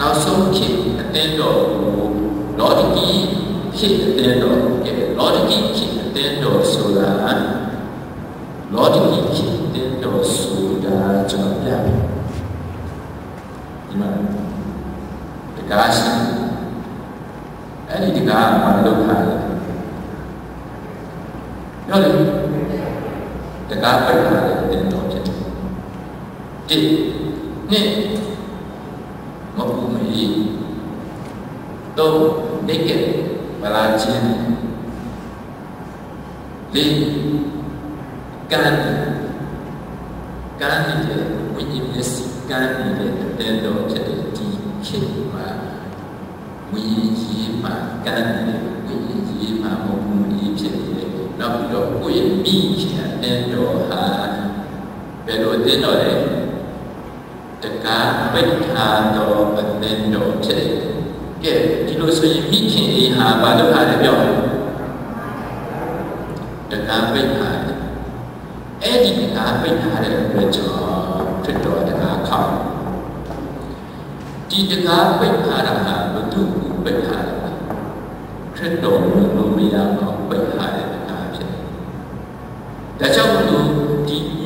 နောက်ဆုံးခေတ်အသင်းတော်ကိုလောဒကီခေတ်အသင်းတော်ကဲလောဒကီခေတ်အသင်းတော်ဆိုတာလောဒကီခေတ်အသင်းတော်ဆိုတာကျွန်တော်ပြတယ်ဒီမှာတကားရှိအဲ့ဒီတကားမှာလုပ်ထားတယ်ပြောလေတကားပိတ်ထားတယ်တင်တော်ဖြစ်တယ်တိနှစ် မပူမီတော့နေကဗလာချင်းလေးကန်ကန်နေတဲ့ဝိညာဉ်မျက်စိကန်နေတဲ့တဲ့တော်ဖြစ်တဲ့ဒီခေတ်မှာဝိညာဉ်ကြီးမှာကန်နေတဲ့ဝိညာဉ်ကြီးမှာမပူမီဖြစ်နေတယ်နောက်ပြီးတော့ကိုယ့်ရဲ့မိခင်တဲ့တော်ဟာဘယ်လိုတဲ့တော်လဲ တကားပိတ်ထားတော်အသင်းတော်ဖြစ်တယ်ကဲဒီလိုဆိုရင်မိခင်အိဟာဘာလို့ဟာလဲပြောတကားပိတ်ထားတယ်အဲ့ဒီတကားပိတ်ထားတဲ့အတွက်ကြောင့်ဖြစ်တော်တကားခေါက်ဒီတကားပိတ်ထားတာဟာဘုသူ့ကိုပိတ်ထားတာခရစ်တော်လို့မရအောင်ပိတ်ထားတဲ့တကားဖြစ်တယ်ဒါကြောင့်မလို့ဒီ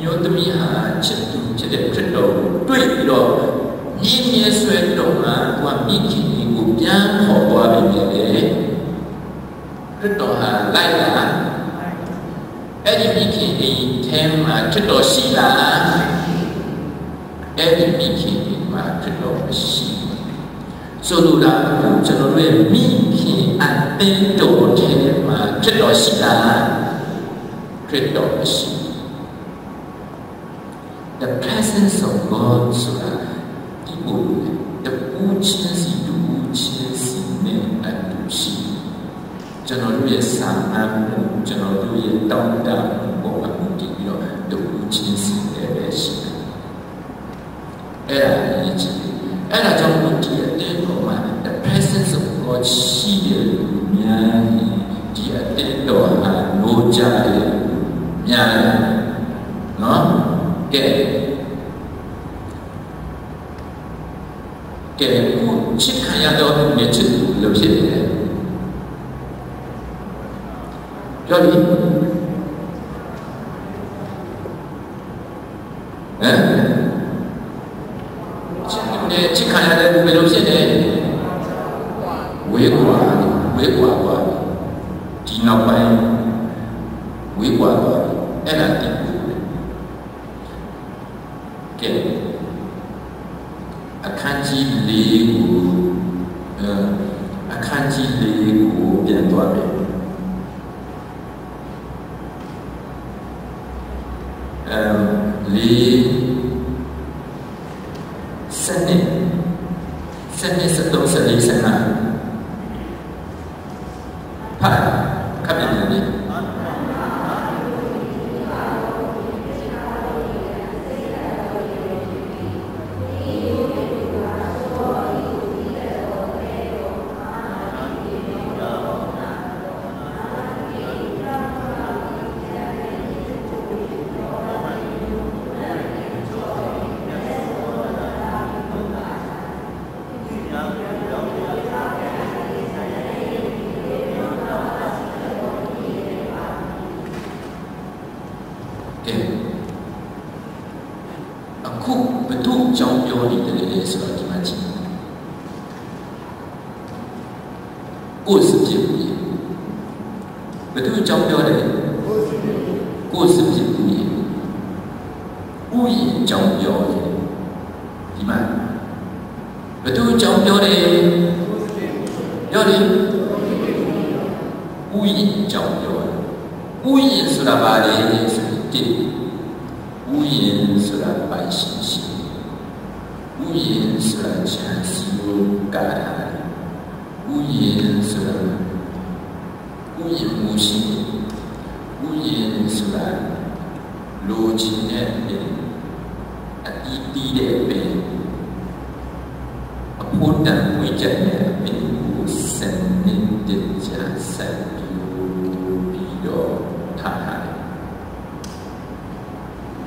မျိုးသမီးဟာချစ်သူဖြစ်တဲ့ခရစ်တော်ကိုတွေ့ပြီးတော့ညီမြဲဆွဲတော်မှာသူကမိခင်ကိုပြန်ခေါ်သွားပြီလေခရစ်တော်ဟာလိုက်လာအဲ့ဒီမိခင်အိမ်ထဲမှာခရစ်တော်ရှိလားအဲ့ဒီမိခင်အိမ်မှာခရစ်တော်မရှိဆိုလိုတာကကျွန်တော်တို့ရဲ့မိခင်အသင်းတော်ထဲမှာခရစ်တော်ရှိလားခရစ်တော်မရှိ the presence of God ဆိုတာဒီဘုရားတပူချင်းစီတူချင်းစီနဲ့အတူရှိကျွန်တော်တို့ရဲ့စာအပ်မှုကျွန်တော်တို့ရဲ့တောင်းတမှုပေါ်မှာတည်ပြီးတော့တပူချင်းစီနဲ့ပဲရှိတယ်အဲ့ဒါအရေးကြီးတယ်အဲ့ဒါကြောင့်ဒီအတင်းပေါ်မှာ the presence of God ရှိတယ်လို့များဒီအတင်းတော်ဟာလို့ကြတယ်များတယ်နော် ကဲကဲခုချစ်ခံရတော့မြစ်ချစ်လို့ဖြစ်နေတယ်ပြောပြီဟမ်ချစ်နေချစ်ခံရတဲ့ဘယ်လိုဖြစ်နေဝေးကွာဝေးကွာ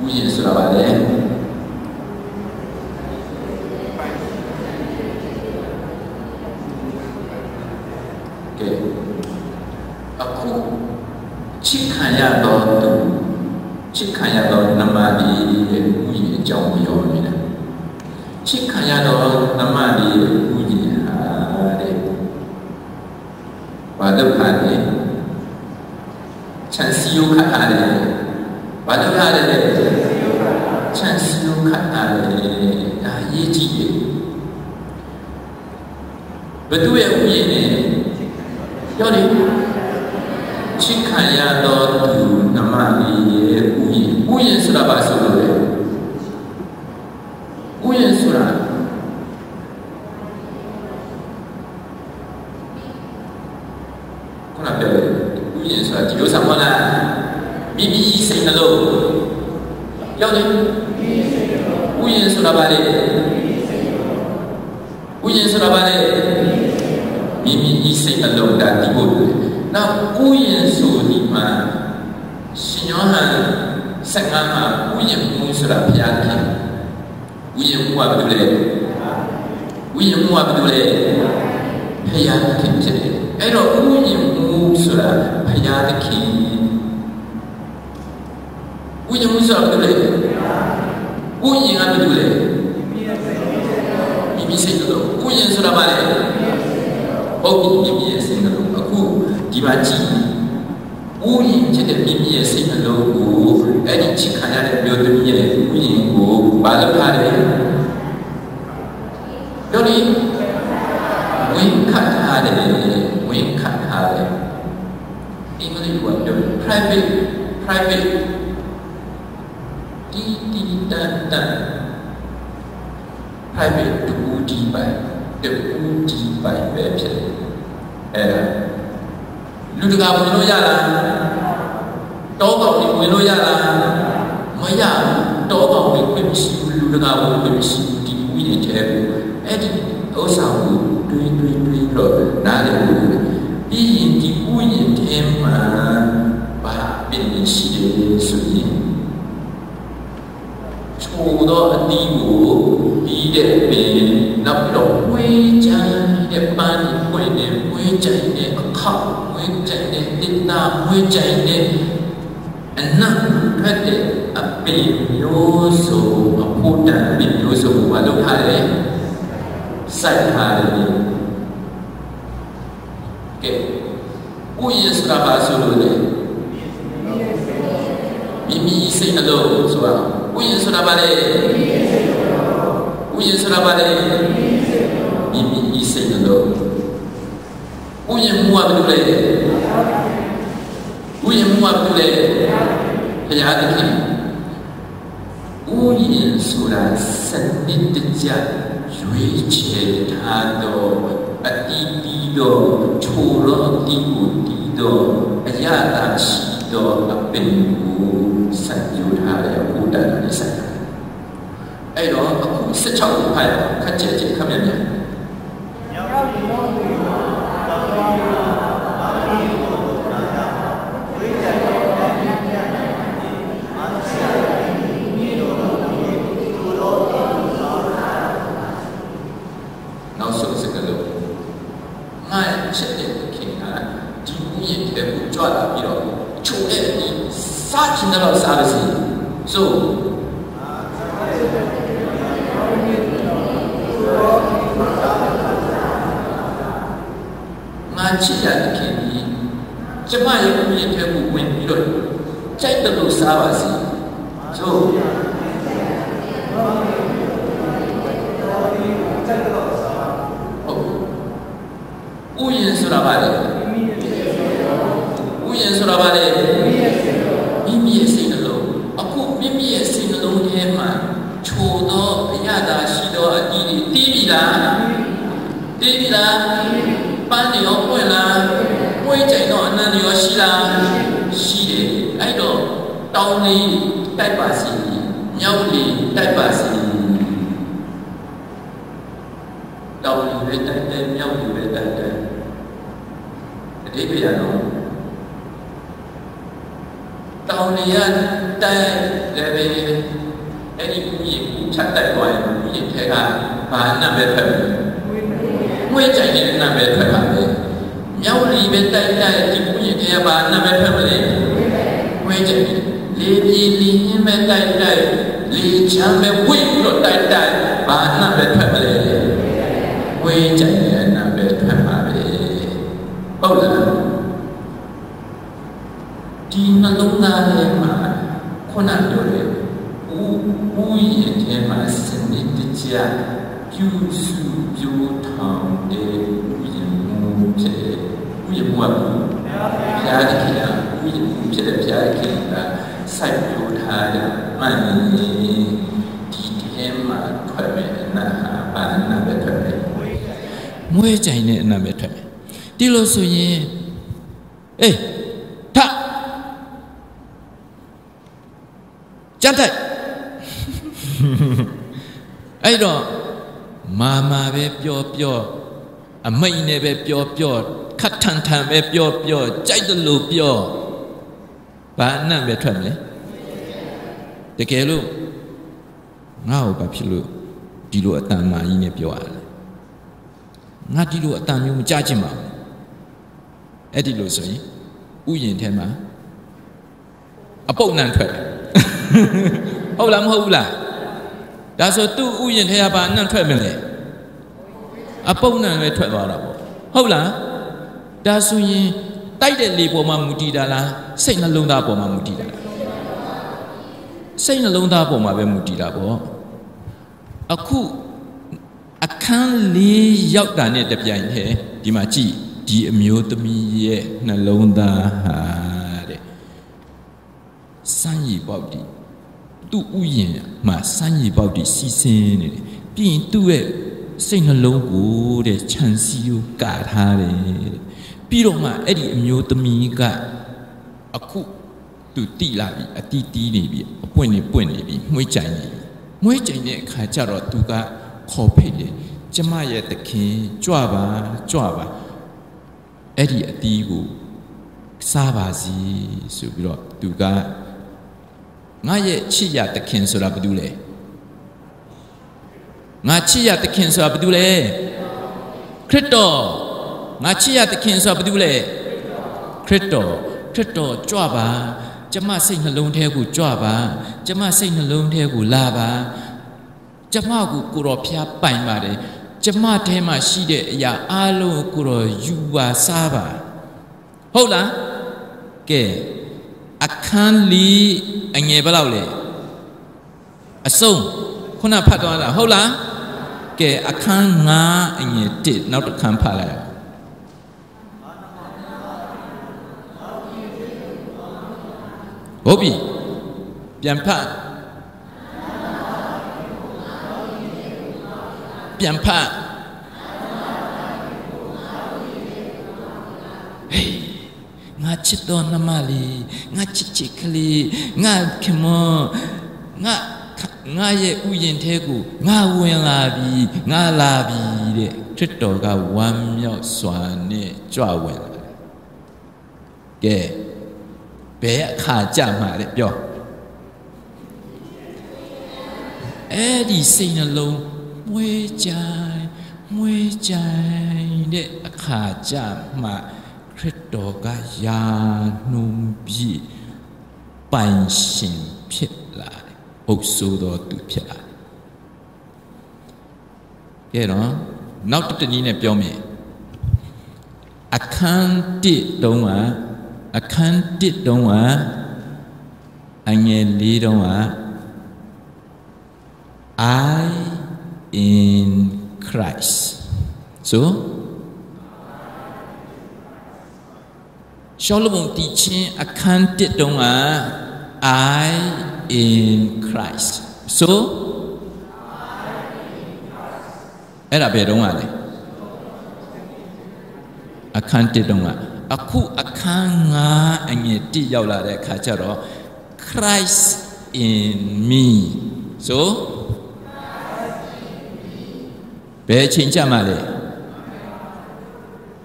ဥယျာဉ်ဆိုတာပါလေ အခုချစ်ခံရတော့သူချစ်ခံရတော့နမဒီရဲ့ဥယျာဉ်အကြောင်းပြောနေတာချစ်ခံရတော့နမဒီရဲ့ဥယျာဉ်ဟာတဲ့ဘာဒုက္ခလဲချမ်းစီယုခတ်ရတယ်ဘာဒုက္ခလဲချမ်းစီယုခတ်ရတယ်ဒါရေးကြည့်ရဲ့ ဘသူရဲ့ဥယျာဉ်နဲ့ပြောတယ်ချစ်ခံရတော့သူနမလေးရဲ့ဥယျာဉ်ဥယျာဉ်ဆိုတာဘာဆိုလို့လဲဥယျာဉ်ဆိုတာခုနပြောတယ်ဥယျာဉ်ဆိုတာဒီလိုဆောင်မလားမိမိစိတ်နှလုံးရောက်တယ်ဥယျာဉ်ဆိုတာဘာလဲဥယျာဉ်ဆိုတာဘာလဲမိမိဤစိတ်နှလုံးဒါဒီဖို့နောက်ဥယျာဉ်ဆိုဒီမှာရှင်ယောဟန်15မှာဥယျာဉ်မှုဆိုတာဘုရားခင်ဥယျာဉ်မှုကဘာလို့လဲဥယျာဉ်မှုကဘာလို့လဲဘုရားခင်ဖြစ်တယ်အဲ့တော့ဥယျာဉ်မှုဆိုတာဘုရားသခင်ဥယျာဉ်မှုဆိုတာဘာလို့လဲဥယျာဉ်ကဘာလို့လဲမိမိစိတ်တော်ဥယျာဉ်ဆိုတာဘာလဲဟုတ်ပြီမိမိရဲ့စိတ်တော်အခုဒီမှာကြည့်ဥယျာဉ်ဖြစ်တဲ့မိမိရဲ့စိတ်နှလုံးကိုအဲ့ဒီချစ်ခံရတဲ့မျိုးသမီးရဲ့ဥယျာဉ်ကိုဘာလို့ထားလဲပြောနေဝင်ခတ်ထားတယ်ဝင်ခတ်ထားတယ်အင်္ဂလိပ်ကပြော private private တီတီတန်တန် private တူဒီပိုင်တူဒီပိုင်ပဲဖြစ်တယ်အဲ့ဒါလူတကာဝင်လို့ရလားတောကောင်တွေဝင်လို့ရလားမရတောကောင်တွေခွင့်မရှိဘူးလူတကာဝင်ခွင့်မရှိဘူးဒီဝိညာဉ်ထဲကိုအဲ့ဒီဥစ္စာကိုတွေးတွေးတွေးတော့နားလည်လို့ပြီးရင်ဒီဝိညာဉ်ထဲမှာဘာဖြစ်နေရှိတယ်ဆိုရင် ချိုးတော့အတီးကိုပြီးတဲ့ပင်နောက်တော့ဝေးချမ်းတဲ့ပန်းပွင့်နေဝေးချမ်းတဲ့အခါဝေးချမ်းတဲ့တင်နာဝေးချမ်းတဲ့အနတ်ဖက်တဲ့အပင်မျိုးစုံအဖို့တန်ပင်မျိုးစုံဘာလုပ်ထားလဲစိုက်ထားတယ်ကဲဥယျာဉ်ဆိုတာဘာဆိုလို့လဲမိမိစိတ်နှလုံးဆိုတာ ဥယျာဉ်ဆိုတာဘာလဲဥယျာဉ်ဆိုတာဘာလဲမိမိစိတ်နှလုံးဥယျာဉ်မှုကဘာလို့လဲဥယျာဉ်မှုကဘာလို့လဲဘုရားသခင်ဥယျာဉ်ဆိုတာစနစ်တကျရွေးချယ်ထားတော့အတီးတီးတော့ချိုတော့အတီးကိုတီးတော့အရသာရှိတော့အပင်ကို စံယူထားတဲ့ဘုဒ္ဓနဲ့ဆိုင်အဲ့တော့အခု16ကိုဖတ်ရခက်ကြက်ကြက်ခက်မြက်မြက်နောက်ဆုံးစကားလုံးငါချက်တဲ့ခင်ကဒီဥယျာဉ်တဲ့ကိုကြွလာပြီးတော့ချိုတဲ့ဒီ စားချင်တော့စားပါစေဆိုငါချစ်ရတဲ့ခင်ဒီကျမရဲ့ဥယျာဉ်တဲ့ကိုဝင်ပြီးတော့ကြိုက်တယ်လို့စားပါစေဆိုဟုတ်ဥယျာဉ်ဆိုတာဘာလဲဥယျာဉ်ဆိုတာဘာလဲမိမိရဲ့စိတ်နှလုံးအခုမိမိရဲ့စိတ်နှလုံးထဲမှာချိုသောအရသာရှိသောအတီးတွေတီးပြီလားတီးပြီလားပန်းနေရောပွင့်လားပွင့်ကြိုင်တော့အနန္တရောရှိလားရှိတယ်အဲ့တော့တော င်းလေးတိုက်ပါစီမြောက်လေးတိုက်ပါစီတောင်းလေးပဲတိုက်တယ်မြောက်လေးပဲတိုက်တယ်အတိတ်ပြရတော့တောင်းနေရတိုက်လည်းပဲအဲ့ဒီဘူးကြီးဖြတ်တိုက်သွားရင်ဘူးကြီးထဲကဘာနာပဲထွက်တယ်ငွေကြိုင်နေတဲ့နာပဲထွက်ပါပဲမြောက်လီပဲတိုက်တိုက်ဒီဥယျာဉ်ထဲမှာနာမည်ထွက်မလဲဝဲကြတယ် လေပြည်လီညင်းပဲတိုက်တိုက်လေချမ်းပဲဝိတ်ပြီးတော့တိုက်တိုက်ဘာနာမည်ထွက်မလဲဝဲကြတယ်နာမည်ထွက်ပါပဲဟုတ်လားဒီနှလုံးသားထဲမှာခုနပြောတဲ့ဦးဦးရဲ့ထဲမှာစနစ်တကျပြုစုပြိုးထောင်တဲ့ဥယျာဉ်မှုဖြစ်တယ်ဥယျာဉ်မှုကဘုရားသခင်ကဥယျာဉ်မှုဖြစ်တဲ့ဘုရားသခင်က စိုက်ပြိုးထားတဲ့မှန်ရင်ဒီထဲမှာထွက်မယ်အနာဟာဘာနာပဲထွက်မယ်မွေးကြိုင်တဲ့အနာပဲထွက်မယ်ဒီလိုဆိုရင်အေးထကြမ်းတိုက်အဲ့တော့မာမာပဲပြောပြောအမိတ်နဲ့ပဲပြောပြောခတ်ထန်ထန်ပဲပြောပြောကြိုက်တယ်လို့ပြောဘာနဲ့ပဲထွက်မလဲ တကယ်လို့ငါ့ကိုဘာဖြစ်လို့ဒီလိုအတန်မာကြီးနဲ့ပြောရလဲငါဒီလိုအတန်မျိုးမကြချင်ပါဘူးအဲ့ဒီလိုဆိုရင်ဥယျင်ထဲမှာအပုတ်နံထွက်ဟုတ်လားမဟုတ်ဘူးလားဒါဆိုသူ့ဥယျင်ထဲကဘာနံထွက်မလဲအပုတ်နံပဲထွက်သွားတာပေါ့ဟုတ်လားဒါဆိုရင်တိုက်တဲ့လေပေါ်မှာမူတည်တာလားစိတ်နှလုံးသားပေါ်မှာမူတည်တာလား စိတ်နှလုံးသားပေါ်မှာပဲမူတည်တာပေါ့အခုအခန်းလေးရောက်တာနဲ့တပြိုင်တည်းဒီမှာကြည့်ဒီအမျိုးသမီးရဲ့နှလုံးသားဟာတဲ့စမ်းရည်ပေါက်ဒီသူ့ဥယျင်မှာစမ်းရည်ပေါက်ဒီစီစင်းနေတယ်ပြီးရင်သူ့ရဲ့စိတ်နှလုံးကိုတဲ့ခြံစည်းကိုကာထားတယ်ပြီးတော့မှအဲ့ဒီအမျိုးသမီးကအခု သူတိလာပြီအတီးတီးနေပြီအပွင့်နေပွင့်နေပြီမှွေးကြိုင်နေပြီမှွေးကြိုင်တဲ့အခါကျတော့သူကခေါ်ဖိတ်တယ်ကျမရဲ့သခင်ကြွပါကြွပါအဲ့ဒီအတီးကိုစားပါစီဆိုပြီးတော့သူကငါရဲ့ချစ်ရသခင်ဆိုတာဘာတူလဲငါချစ်ရသခင်ဆိုတာဘာတူလဲခရစ်တော်ငါချစ်ရသခင်ဆိုတာဘာတူလဲခရစ်တော်ခရစ်တော်ကြွပါ ကျမစိတ်နှလုံးထဲကိုကြွပါကျမစိတ်နှလုံးထဲကိုလာပါကျမကိုကိုတော်ဖျားပိုင်ပါတယ်ကျမထဲမှာရှိတဲ့အရာအလုံးကိုတော့ယူပါစားပါဟုတ်လားကဲအခန်းလီအငယ်ဘယ်လောက်လဲအစုံခုနဖတ်သွားတာဟုတ်လားကဲအခန်း9အငယ်1နောက်တစ်ခန်းဖတ်လိုက် ဟုတ်ပြီပြန်ဖတ်ပြန်ဖတ်ဟေးငါချစ်တော်နှမလေးငါချစ်ချစ်ကလေးငါခင်မငါငါရဲ့ဥယျင်ထဲကိုငါဝင်လာပြီငါလာပြီတဲ့ခရစ်တော်ကဝမ်းမြောက်စွာနဲ့ကြွဝင်လာကဲ ဘယ်အခါကြမှာလဲပြောအဲ့ဒီစိတ်နှလုံးမွေးကြိုင်မွေးကြိုင်တဲ့အခါကြမှာခရစ်တော်ကယာနှုံပြည့်ပိုင်ရှင်ဖြစ်လာတယ်။အုပ်ဆိုးတော်သူဖြစ်လာတယ်။ကဲတော့နောက်တစ်နည်းနဲ့ပြောမယ်။အခန်း1တုံးက အခန်း1တုံးကအငယ်၄တုံးက I in Christ so ရှောလမုန်တည်ခြင်းအခန်း1တုန်းက I in Christ so အဲ့ဒါဘယ်တုန်းကလဲအခန်း1တုန်းက အခုအခန်း9အငယ်1ရောက်လာတဲ့အခါကျတော့ Christ in me so ဘယ်ချိန်ကြမှာလဲ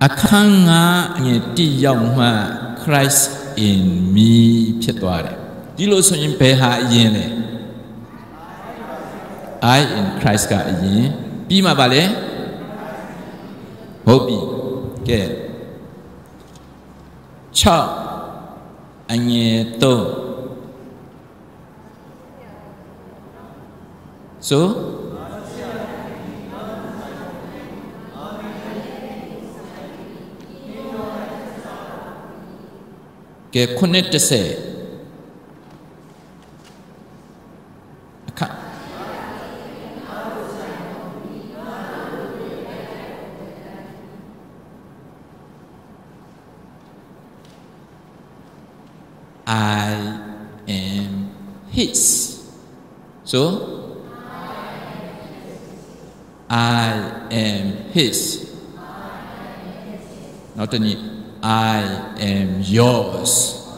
အခန်းငါအငယ်တိရောက်မှ Christ in me ဖြစ်သွားတယ်ဒီလိုဆိုရင်ဘယ်ဟာအရင်လဲ I in Christ ကအရင်ပြီးမှပါလေဟုတ်ပြီကဲ 6အငယ်3ဆိုကဲ So, I am his. Not only I am yours.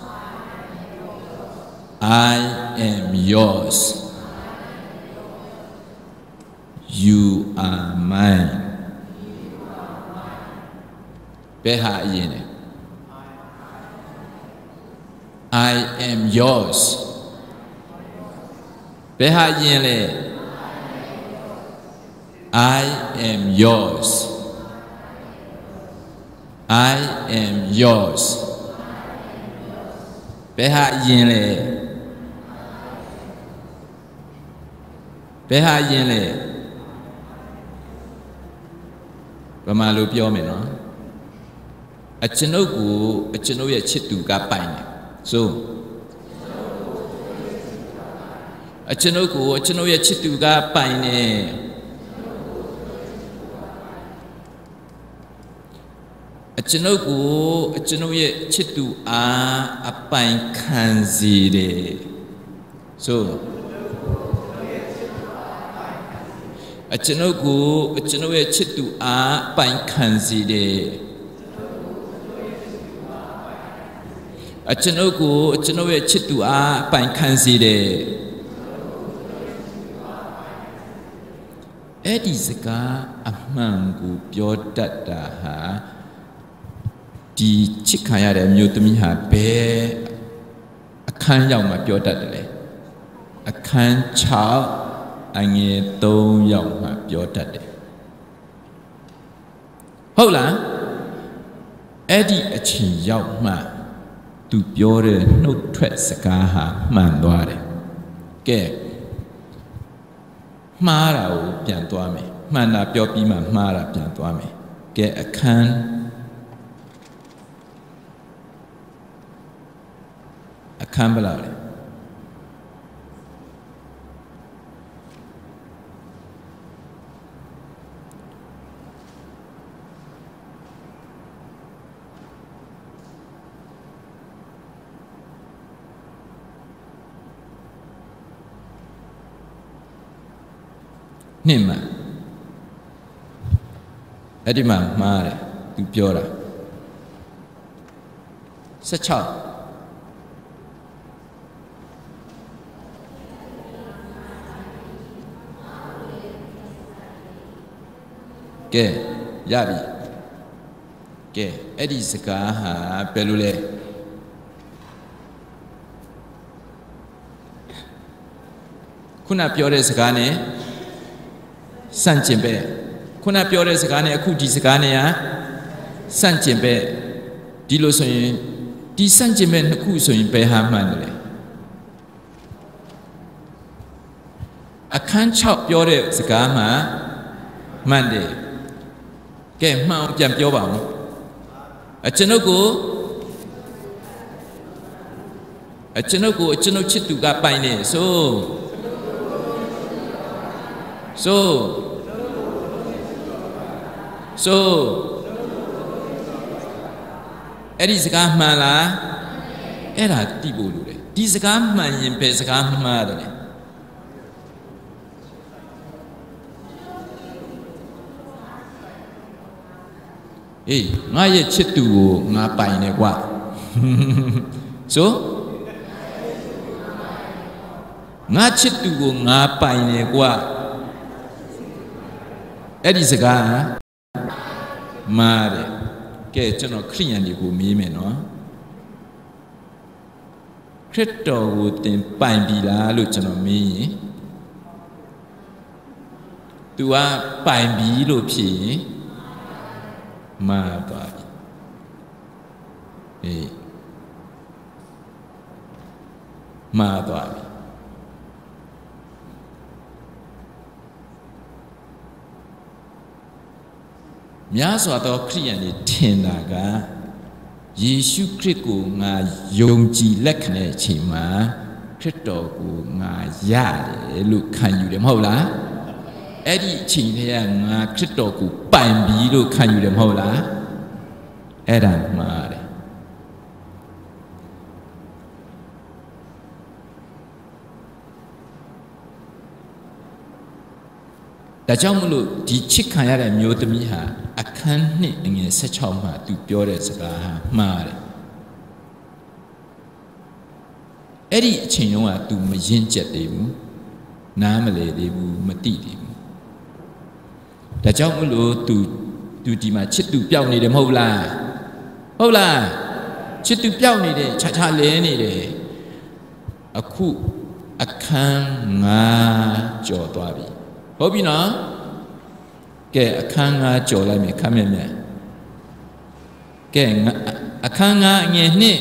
I am yours. You are mine. ဘယ်ဟာအရင်လဲ I am yours ဘယ်ဟာအရင်လဲ I am yours I am yours ဘယ်ဟာအရင်လဲဘယ်ဟာအရင်လဲဗမာလိုပြောမယ်နော်အကျွန်ုပ်ကိုအကျွန်ုပ်ရဲ့ချစ်သူကပိုင်တယ်ဆို အကျွန်ုပ်ကိုအကျွန်ုပ်ရဲ့ချစ်သူကပိုင်တယ်အကျွန်ုပ်ကိုအကျွန်ုပ်ရဲ့ချစ်သူအားအပိုင်ခံစေတယ်ဆိုအကျွန်ုပ်ကိုအကျွန်ုပ်ရဲ့ချစ်သူအားအပိုင်ခံစေတယ်အကျွန်ုပ်ကိုအကျွန်ုပ်ရဲ့ချစ်သူအားအပိုင်ခံစေတယ် အဲ့ဒီစကားအမှန်ကိုပြောတတ်တာဟာဒီချစ်ခံရတဲ့မြို့သမီးဟာဘယ်အခန်းရောက်မှပြောတတ်တယ်လဲအခန်း6အငယ်3ရောက်မှပြောတတ်တယ်ဟုတ်လားအဲ့ဒီအချိန်ရောက်မှသူပြောတဲ့နှုတ်ထွက်စကားဟာမှန်သွားတယ်ကဲ မှားတာကိုပြန်သွားမယ်မှန်တာပြောပြီးမှမှားတာပြန်သွားမယ်ကဲအခန်းအခန်းဘယ်လောက်လဲ နှစ်မှအဲ့ဒီမှာမှားတယ်သူပြောတာ16ကဲရပြီကဲအဲ့ဒီစကားဟာဘယ်လိုလဲခုနပြောတဲ့စကား ਨੇ စန့်ကျင်ပဲခုနပြောတဲ့စကား ਨੇ အခုဒီစကား ਨੇ ဟာစန့်ကျင်ပဲဒီလိုဆိုရင်ဒီစန့်ကျင်ပဲနှစ်ခုဆိုရင်ဘယ်ဟာမှန်တယ်လဲအခန်း6ပြောတဲ့စကားမှာမှန်တယ်ကဲမှန်အောင်ပြန်ပြောပါဦးအကျွန်ုပ်ကိုအကျွန်ုပ်ကိုအကျွန်ုပ်ချစ်သူကပိုင်နေဆို ဆိုဆိုအဲ့ဒီစကားမှန်လားအဲ့ဒါတိဖို့လိုတယ်ဒီစကားမှန်ရင်ဘယ်စကားမှားတယ်လဲအေးငါရဲ့ချစ်သူကိုငါပိုင်တယ်ကွာဆိုငါချစ်သူကိုငါပိုင်တယ်ကွာ အဲ့ဒီစကားမာတယ်ကဲကျွန်တော်ခရိယန်တွေကိုမေးမယ်နော်ခရစ်တော်ကိုသင်ပိုင်ပြီလားလို့ကျွန်တော်မေးရင် तू ကပိုင်ပြီလို့ဖြေရင်မာပါပြီအေးမာသွားပြီ များစွာသောခရိယန်တွေထင်တာကယေရှုခရစ်ကိုငါယုံကြည်လက်ခံတဲ့အချိန်မှာခရစ်တော်ကိုငါရတယ်လို့ခံယူတယ်မဟုတ်လားအဲ့ဒီအချိန်တည်းကငါခရစ်တော်ကိုပိုင်ပြီလို့ခံယူတယ်မဟုတ်လားအဲ့ဒါမှားတယ် ဒါကြောင့်မလို့ဒီချစ်ခံရတဲ့မျိုးသမီးဟာအခန်းနှစ်ငွေ16မှာသူပြောတဲ့စကားဟာမှားတယ်အဲ့ဒီအချိန်တုန်းက तू မရင်ကျက်သေးဘူးနားမလဲသေးဘူးမတိသေးဘူးဒါကြောင့်မလို့ तू तू ဒီမှာချစ်သူပျောက်နေတယ်မဟုတ်လားဟုတ်လားချစ်သူပျောက်နေတယ်ခြားခြားလဲနေတယ်အခုအခန်းငါကြော်သွားပြီ ဟုတ်ပြီနော်ကဲအခန်းငါကြော်လိုက်မယ်ခမ်းမြက်မြက်ကဲအခန်းငါအငယ်နှစ်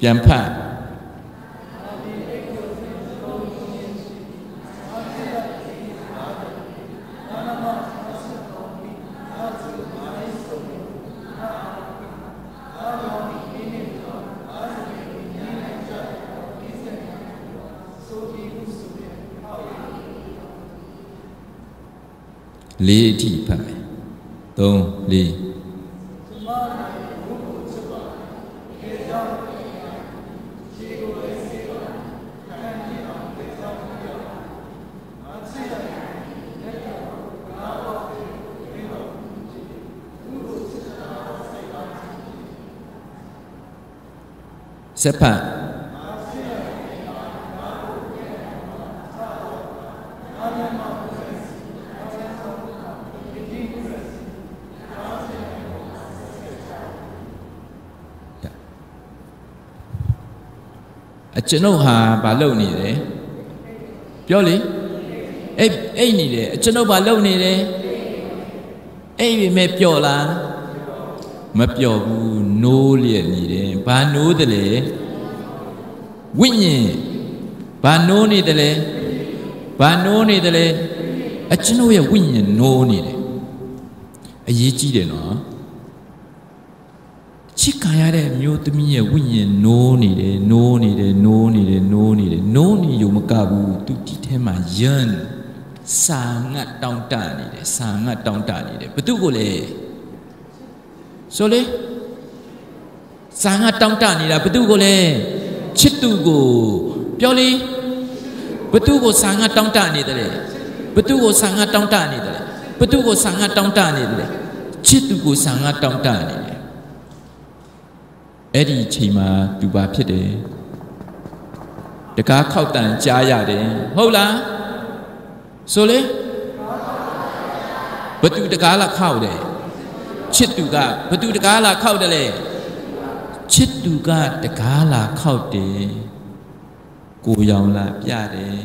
ပြန်ဖတ် လေးအထိဖတ်မယ်3 4ဆက်ဖတ်အ ကျွန်ုပ်ဟာဘာလုပ်နေလဲပြောလေအိတ်အိတ်နေတယ်အကျွန်ုပ်ဘာလုပ်နေလဲအိတ်ပြီမဲ့ပျော်လားမပျော်ဘူးနိုးလျက်နေတယ်ဘာနိုးတယ်လဲဝိညာဉ်ဘာနိုးနေတယ်လဲဘာနိုးနေတယ်လဲအကျွန်ုပ်ရဲ့ဝိညာဉ်နိုးနေတယ်အရေးကြီးတယ်နော် ချစ်ခံရတဲ့မျိုးသမီးရဲ့ဝိညာဉ်နိုးနေတယ်နိုးနေတယ်နိုးနေတယ်နိုးနေတယ်နိုးနေရုံမကဘူးသူဒီထဲမှာယန်းစာငတ်တောင်းတနေတယ်စာငတ်တောင်းတနေတယ်ဘသူကိုလဲဆိုလေစာငါတောင်းတနေတာဘသူကိုလဲချစ်သူကိုပြောလေဘသူကိုစာငါတောင်းတနေတယ်ဘသူကိုစာငါတောင်းတနေတယ်ဘသူကိုစာငါတောင်းတနေတယ်ချစ်သူကိုစာငါတောင်းတနေတယ် အဲ့ဒီအချိန်မှာသူပါဖြစ်တယ်တကားခောက်တန်ကြားရတယ်ဟုတ်လားဆိုလေဘသူတကားလာခောက်တယ်ချစ်သူကဘသူတကားလာခောက်တယ်လေချစ်သူကတကားလာခောက်တယ်ကိုရောင်လာပြတယ်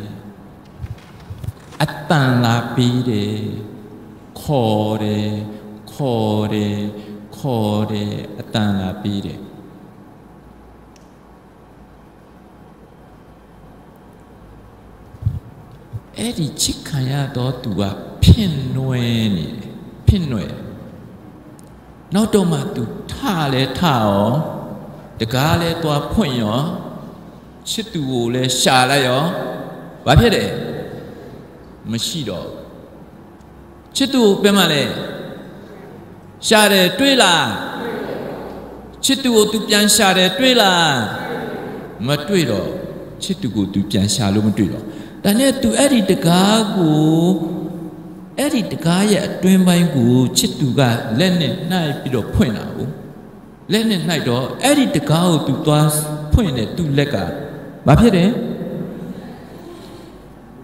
အတန်လာပြီးတယ်ခေါ်တယ်ခေါ်တယ်ခေါ်တယ်အတန်လာပြီးတယ် အဲ့ဒီချစ်ခံရတော့သူကဖြစ်နွယ်နေတယ်ဖြစ်နွယ်နောက်တော့မှသူထလဲထရောတကားလဲသွားဖွင့်ရောချစ်သူကိုလဲရှာလိုက်ရောဘာဖြစ်တယ်မရှိတော့ချစ်သူကိုပြန်မလဲရှာတယ်တွေ့လားချစ်သူကိုသူပြန်ရှာတယ်တွေ့လားမတွေ့တော့ချစ်သူကိုသူပြန်ရှာလို့မတွေ့တော့ ဒါနဲ့ तू အဲ့ဒီတကားကိုအဲ့ဒီတကားရဲ့အတွင်းပိုင်းကိုချစ်သူကလက်နဲ့နှိုက်ပြီးတော့ဖွင့်လာဘူးလက်နဲ့နှိုက်တော့အဲ့ဒီတကားကိုသူသွားဖွင့်တယ်သူ့လက်ကဘာဖြစ်တယ်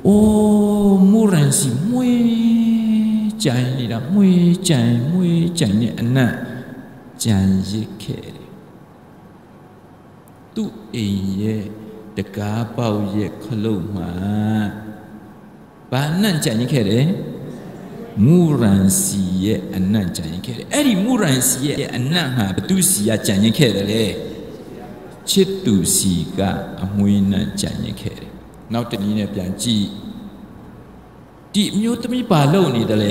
အိုးမူရန်စီမွေးကြိုင်နေတာမွေးကြိုင်မွေးကြိုင်နဲ့အနံ့ကြံရစ်ခဲ့တယ်သူ့အိမ်ရဲ့ တကားပေါက်ရဲ့ခလုတ်မှာဘာနှံ့ကြံရစ်ခဲ့တယ်မူရန်စီရဲ့အနံ့ကြံရင်ခဲ့တယ်အဲ့ဒီမူရန်စီရဲ့အနံ့ဟာဘသူစီကကြံရင်ခဲ့တယ်လေချစ်သူစီကအမွေးနှံ့ကြံရင်ခဲ့တယ်နောက်တနည်းနဲ့ပြန်ကြည့်ဒီအမျိုးသမီးပါလုံနေတယ်လေ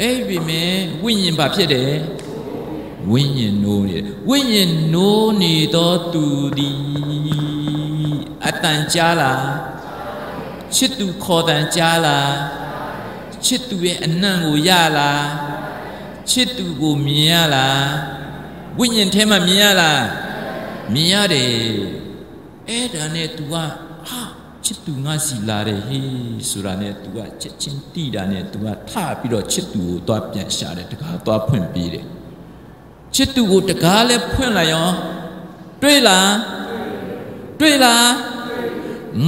အဲ့ဒီမဲ့ဝိညာဉ်ပါဖြစ်တယ်ဝိညာဉ်နိုးနေတယ်ဝိညာဉ်နိုးနေတော့သူသည်အ တန်ကြားလားချစ်သူခေါ်တန်ကြားလားချစ်သူရဲ့အနံ့ကိုရလားချစ်သူကိုမြင်ရလားဝိညာဉ်ထဲမှာမြင်ရလားမြင်ရတယ်အဲ့ဒါနဲ့ तू ကဟာချစ်သူငါစီလာတယ်ဟေးဆိုတာနဲ့ तू ကချက်ချင်းတိတာနဲ့ तू ကထပြီးတော့ချစ်သူကိုသွားပြန်ရှာတယ်တကားသွားဖွင့်ပေးတယ်ချစ်သူကိုတကားလဲဖွင့်လိုက်ရောတွေ့လားတွေ့လား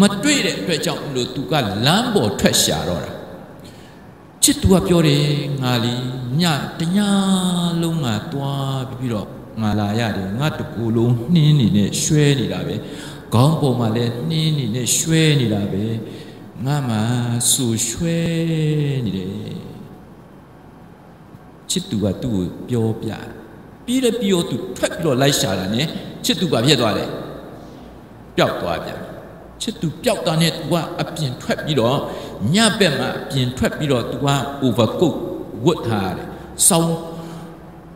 မတွေ့တဲ့အတွက်ကြောင့်လို့ तू ကလမ်းပေါ်ထွက်ရှာတော့တာချစ်သူကပြောတယ်ငါလီညတညာလုံးငါသွားပြီးတော့ငါလာရတယ်ငါတကူလုံးနှင်းနေနဲ့ရွှဲနေတာပဲခေါင်းပေါ်မှာလည်းနှင်းနေနဲ့ရွှဲနေတာပဲငါမှဆူရွှဲနေတယ်ချစ်သူကသူ့ကိုပြောပြပြီးတော့ပြီးတော့သူထွက်ပြီးတော့လိုက်ရှာတာ ਨੇ ချစ်သူကဖြစ်သွားတယ်ပျောက်သွားပြန် ချစ်သူပျောက်တာနဲ့ तू ကအပြင်ထွက်ပြီးတော့ညဘက်မှာအပြင်ထွက်ပြီးတော့ तू က overcoat ဝတ်ထားတယ်။စောင်း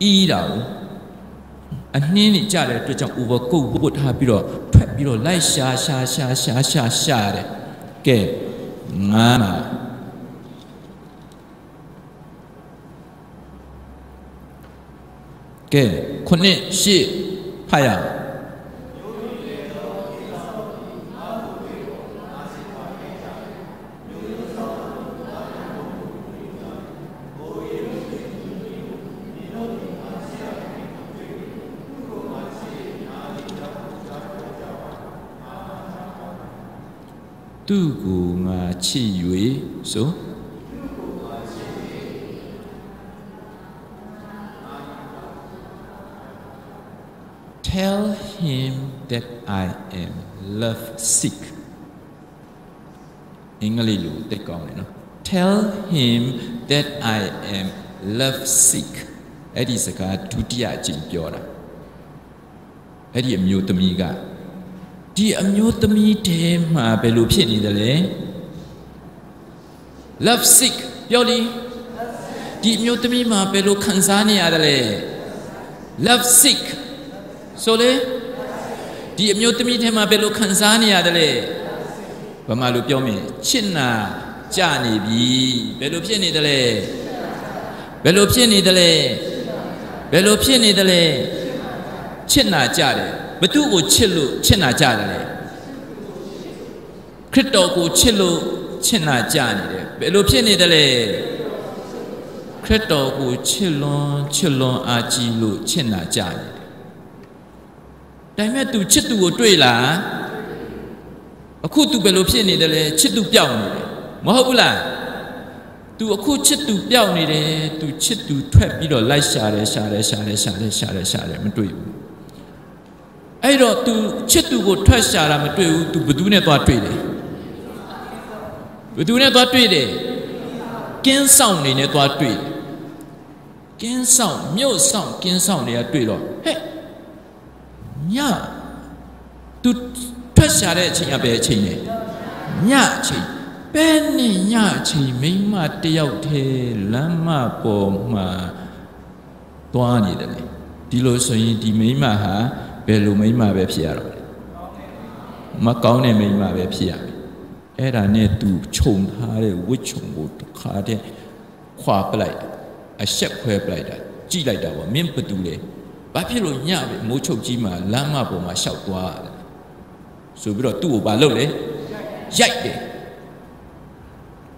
အီးတာကိုအနှင်းနေကြတဲ့အတွက်ကြောင့် overcoat ဝတ်ထားပြီးတော့ထွက်ပြီးတော့လိုက်ရှာရှာရှာရှာရှာရှာတယ်။ကဲငါမှာကဲခုနှစ်ရှစ်ဖတ်ရအောင် သူ့ကိုငါချစ်၍ဆို tell him that I am love sick အင်္ဂလိပ်လိုသိကောင်းတယ်နော် tell him that I am love sick အဲ့ဒီစကားဒုတိယအကြိမ်ပြောတာအဲ့ဒီအမျိုးသမီးက ဒီအမျိုးသမီးတဲမှာဘယ်လိုဖြစ်နေတယ်လဲ love sick ပြောလီဒီအမျိုးသမီးမှာဘယ်လိုခံစားနေရတယ်လဲ love sick ဆိုလေဒီအမျိုးသမီးထဲမှာဘယ်လိုခံစားနေရတယ်လဲဘာမှလို့ပြောမယ်ချစ်နာကြနေပြီဘယ်လိုဖြစ်နေတယ်လဲဘယ်လိုဖြစ်နေတယ်လဲဘယ်လိုဖြစ်နေတယ်လဲချစ်နာကြတယ် ဘသူ့ကိုချစ်လို့ချစ်နာကြတယ်လေခရစ်တော်ကိုချစ်လို့ချစ်နာကြနေတယ်ဘယ်လိုဖြစ်နေတယ်လဲခရစ်တော်ကိုချစ်လွန်ချစ်လွန်အားကြီးလို့ချစ်နာကြတယ်ဒါပေမဲ့သူချစ်သူကိုတွေ့လားအခုသူဘယ်လိုဖြစ်နေတယ်လဲချစ်သူပြောက်နေတယ်မဟုတ်ဘူးလားသူအခုချစ်သူပျောက်နေတယ်သူချစ်သူထွက်ပြီးတော့လိုက်ရှာတယ်ရှာတယ်ရှာတယ်ရှာတယ်ရှာတယ်ရှာတယ်မတွေ့ဘူး အဲ့တော့ तू ချစ်သူကိုထွက်ရှာတာမတွေ့ဘူး तू ဘသူနဲ့သွားတွေ့တယ်ဘသူနဲ့သွားတွေ့တယ်ကင်းဆောင်နေနဲ့သွားတွေ့တယ်ကင်းဆောင်မြို့ဆောင်ကင်းဆောင်တွေကတွေ့တော့ဟဲ့ညသူထွက်ရှာတဲ့အချိန်ကဘယ်အချိန်လဲညအချိန်ဘယ်နဲ့ညအချိန်မိမတယောက်တည်းလမ်းမပေါ်မှာသွားနေတယ်လေဒီလိုဆိုရင်ဒီမိမဟာ ဘယ်လိုမိမပဲဖြစ်ရတော့လဲမကောင်းတဲ့မိမပဲဖြစ်ရမယ်အဲ့ဒါနဲ့သူခြုံထားတဲ့ဝစ်ခြုံကိုတစ်ခါတည်းခွာပလိုက်အဆက်ခွဲပလိုက်တာကြိလိုက်တာပေါ့မင်းဘသူလဲဘာဖြစ်လို့ညပဲမိုးချုပ်ကြီးမှာလမ်းမပေါ်မှာရှောက်သွားတယ်ဆိုပြီးတော့သူ့ကိုဘာလုပ်လဲရိုက်တယ်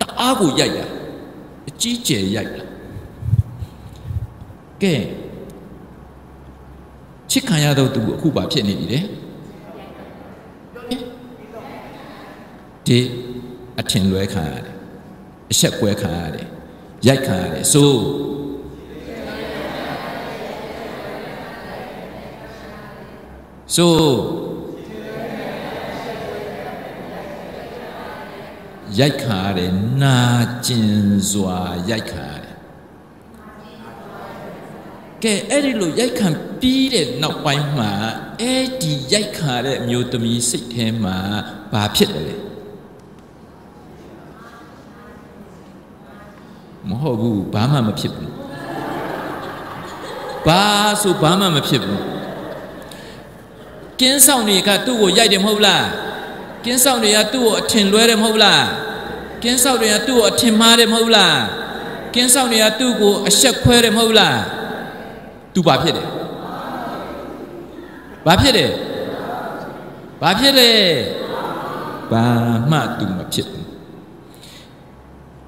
တအားကိုရိုက်တာအကြီးကျယ်ရိုက်တာကဲ ချစ်ခံရတော့သူအခုဘာဖြစ်နေပြီလဲဒီအထင်လွဲခံရတယ်အဆက်ကွဲခံရတယ်ရိုက်ခံရတယ်ဆိုဆိုရိုက်ခံရတယ်နာကျင်စွာရိုက်ခံရ ကဲအဲ့ဒီလိုရိုက်ခံပြီးတဲ့နောက်ပိုင်းမှာအဲ့ဒီရိုက်ခါတဲ့အမျိုးသမီးစိတ်ထဲမှာဘာဖြစ်တယ်လဲမဟုတ်ဘူးဘာမှမဖြစ်ဘူးဘာဆိုဘာမှမဖြစ်ဘူးကင်းဆောင်တွေကသူ့ကိုရိုက်တယ်မဟုတ်လားကင်းဆောင်တွေကသူ့ကိုအထင်လွဲတယ်မဟုတ်လားကင်းဆောင်တွေကသူ့ကိုအထင်မှားတယ်မဟုတ်လားကင်းဆောင်တွေကသူ့ကိုအဆက်ခွဲတယ်မဟုတ်လား သူဘာဖြစ်တယ်ဘာဖြစ်တယ်ဘာဖြစ်လဲဘာမှသူမဖြစ်ဘူး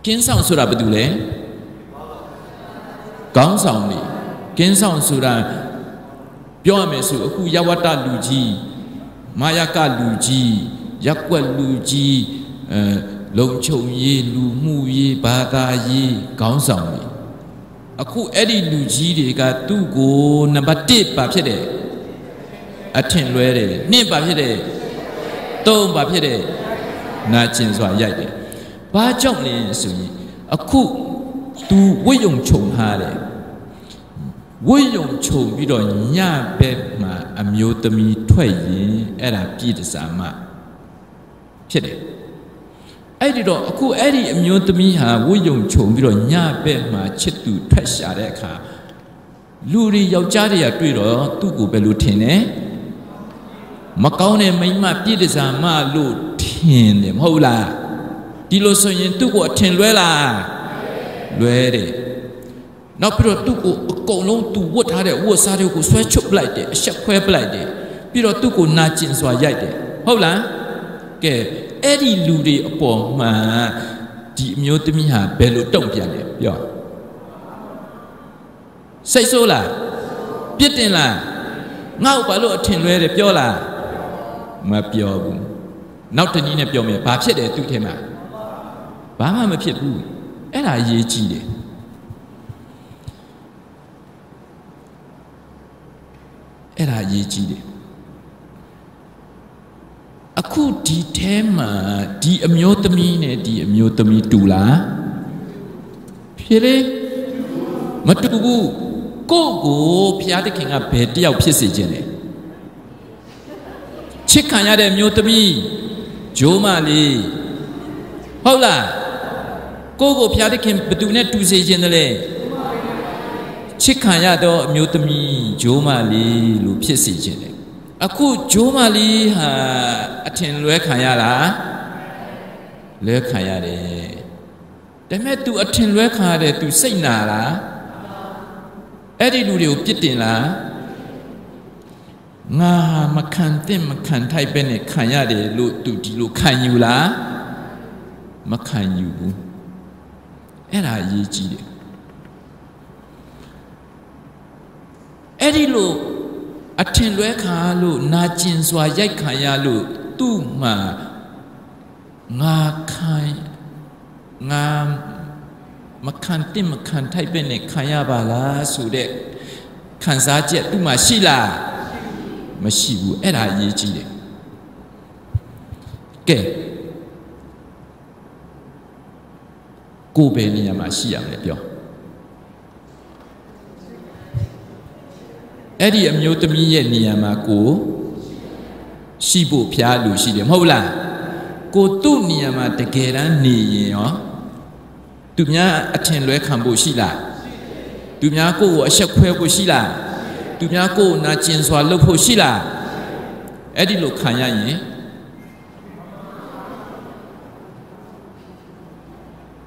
ကင်းဆောင်ဆိုတာဘာတူလဲကောင်းဆောင်နေကင်းဆောင်ဆိုတာပြောရမယ်ဆိုအခုယဝတ္တလူကြီးမာယကလူကြီးရက်ွက်လူကြီးအဲလုံချုံရေးလူမှုရေးဘာသာရေးခေါင်းဆောင်တွေ အခုအဲ့ဒီလူကြီးတွေကသူ့ကိုနံပါတ်1ပါဖြစ်တယ်အထင်လွဲတယ်နှစ်ပါဖြစ်တယ်သုံးပါဖြစ်တယ်နာကျင်စွာရိုက်တယ်ဘာကြောင့်လဲဆိုရင်အခု तू ဝိယုံခြုံထားတယ်ဝိယုံခြုံပြီးတော့ညဘက်မှာအမျိုးသမီးထွက်ရင်အဲ့ဒါပြည်တစားမှဖြစ်တယ် အဲ့ဒီတော့အခုအဲ့ဒီအမျိုးသမီးဟာဝိယုံခြုံပြီးတော့ညဘက်မှာချစ်သူထွက်ရှာတဲ့အခါလူတွေယောက်ျားတွေကတွေ့တော့သူ့ကိုပဲလို့ထင်တယ်မကောင်းတဲ့မိန်းမပြည်တစားမလို့ထင်တယ်မဟုတ်လားဒီလိုဆိုရင်သူ့ကိုအထင်လွဲလားလွဲတယ်နောက်ပြီးတော့သူ့ကိုအကုန်လုံးသူဝတ်ထားတဲ့ဝတ်စားတွေကိုဆွဲချုပ်ပလိုက်တယ်အဆက်ခွဲပလိုက်တယ်ပြီးတော့သူ့ကိုနာကျင်စွာရိုက်တယ်ဟုတ်လားကဲ အဲ့ဒီလူတွေအပေါ်မှာဒီအမျိုးသမီးဟာဘယ်လိုတုံ့ပြန်လဲပြောစိတ်ဆိုးလားပြစ်တင်လားငါ့ကိုဘာလို့အထင်လွဲတယ်ပြောလားမပြောဘူးနောက်တနည်းနဲ့ပြောမယ်ဘာဖြစ်တယ်သူ့ထဲမှာဘာမှမဖြစ်ဘူးအဲ့ဒါအရေးကြီးတယ်အဲ့ဒါအရေးကြီးတယ် အခုဒီထဲမှာဒီအမျိုးသမီးနဲ့ဒီအမျိုးသမီးတူလားဖြစ်လေမတူဘူးကိုယ့်ကိုဘုရားသခင်ကဘယ်တယောက်ဖြစ်စေခြင်းလဲချစ်ခံရတဲ့မျိုးသမီးဂျိုးမလေးဟုတ်လားကိုယ့်ကိုဘုရားသခင်ဘယ်သူနဲ့တူစေခြင်းလဲချစ်ခံရသောအမျိုးသမီးဂျိုးမလေးလို့ဖြစ်စေခြင်းလဲ အခုဂျိုးမလေးဟာအထင်လွဲခံရလားလွဲခံရတယ်ဒါပေမဲ့ तू အထင်လွဲခံရတယ် तू စိတ်နာလားအဲ့ဒီလူတွေကိုပြစ်တင်လားငါဟာမခံသင့်မခံထိုက်ပဲနဲ့ခံရတယ်လို့ तू ဒီလိုခံယူလားမခံယူဘူးအဲ့ဒါအရေးကြီးတယ်အဲ့ဒီလို အထင်လွဲခါလို့နာကျင်စွာရိုက်ခံရလို့သူ့မှာငါခံငါမခံတင်မခံထိုက်ပဲနဲ့ခံရပါလားဆိုတဲ့ခံစားချက်သူ့မှာရှိလားမရှိဘူးအဲ့ဒါအရေးကြီးတယ်ကဲကိုယ်ပဲနေရာမှာရှိရမယ်ပြော အဲ့ဒီအမျိုးသမီးရဲ့နေရာမှာကိုရှိဖို့ဖျားလူရှိတယ်မဟုတ်လားကိုသူ့နေရာမှာတကယ်တမ်းနေရင်ရောသူများအထင်လွဲခံဖို့ရှိလားသူများကိုယ်ကိုအဆက်ခွဲဖို့ရှိလားသူများကိုယ်နာကျင်စွာလုပ်ဖို့ရှိလားအဲ့ဒီလိုခံရရင်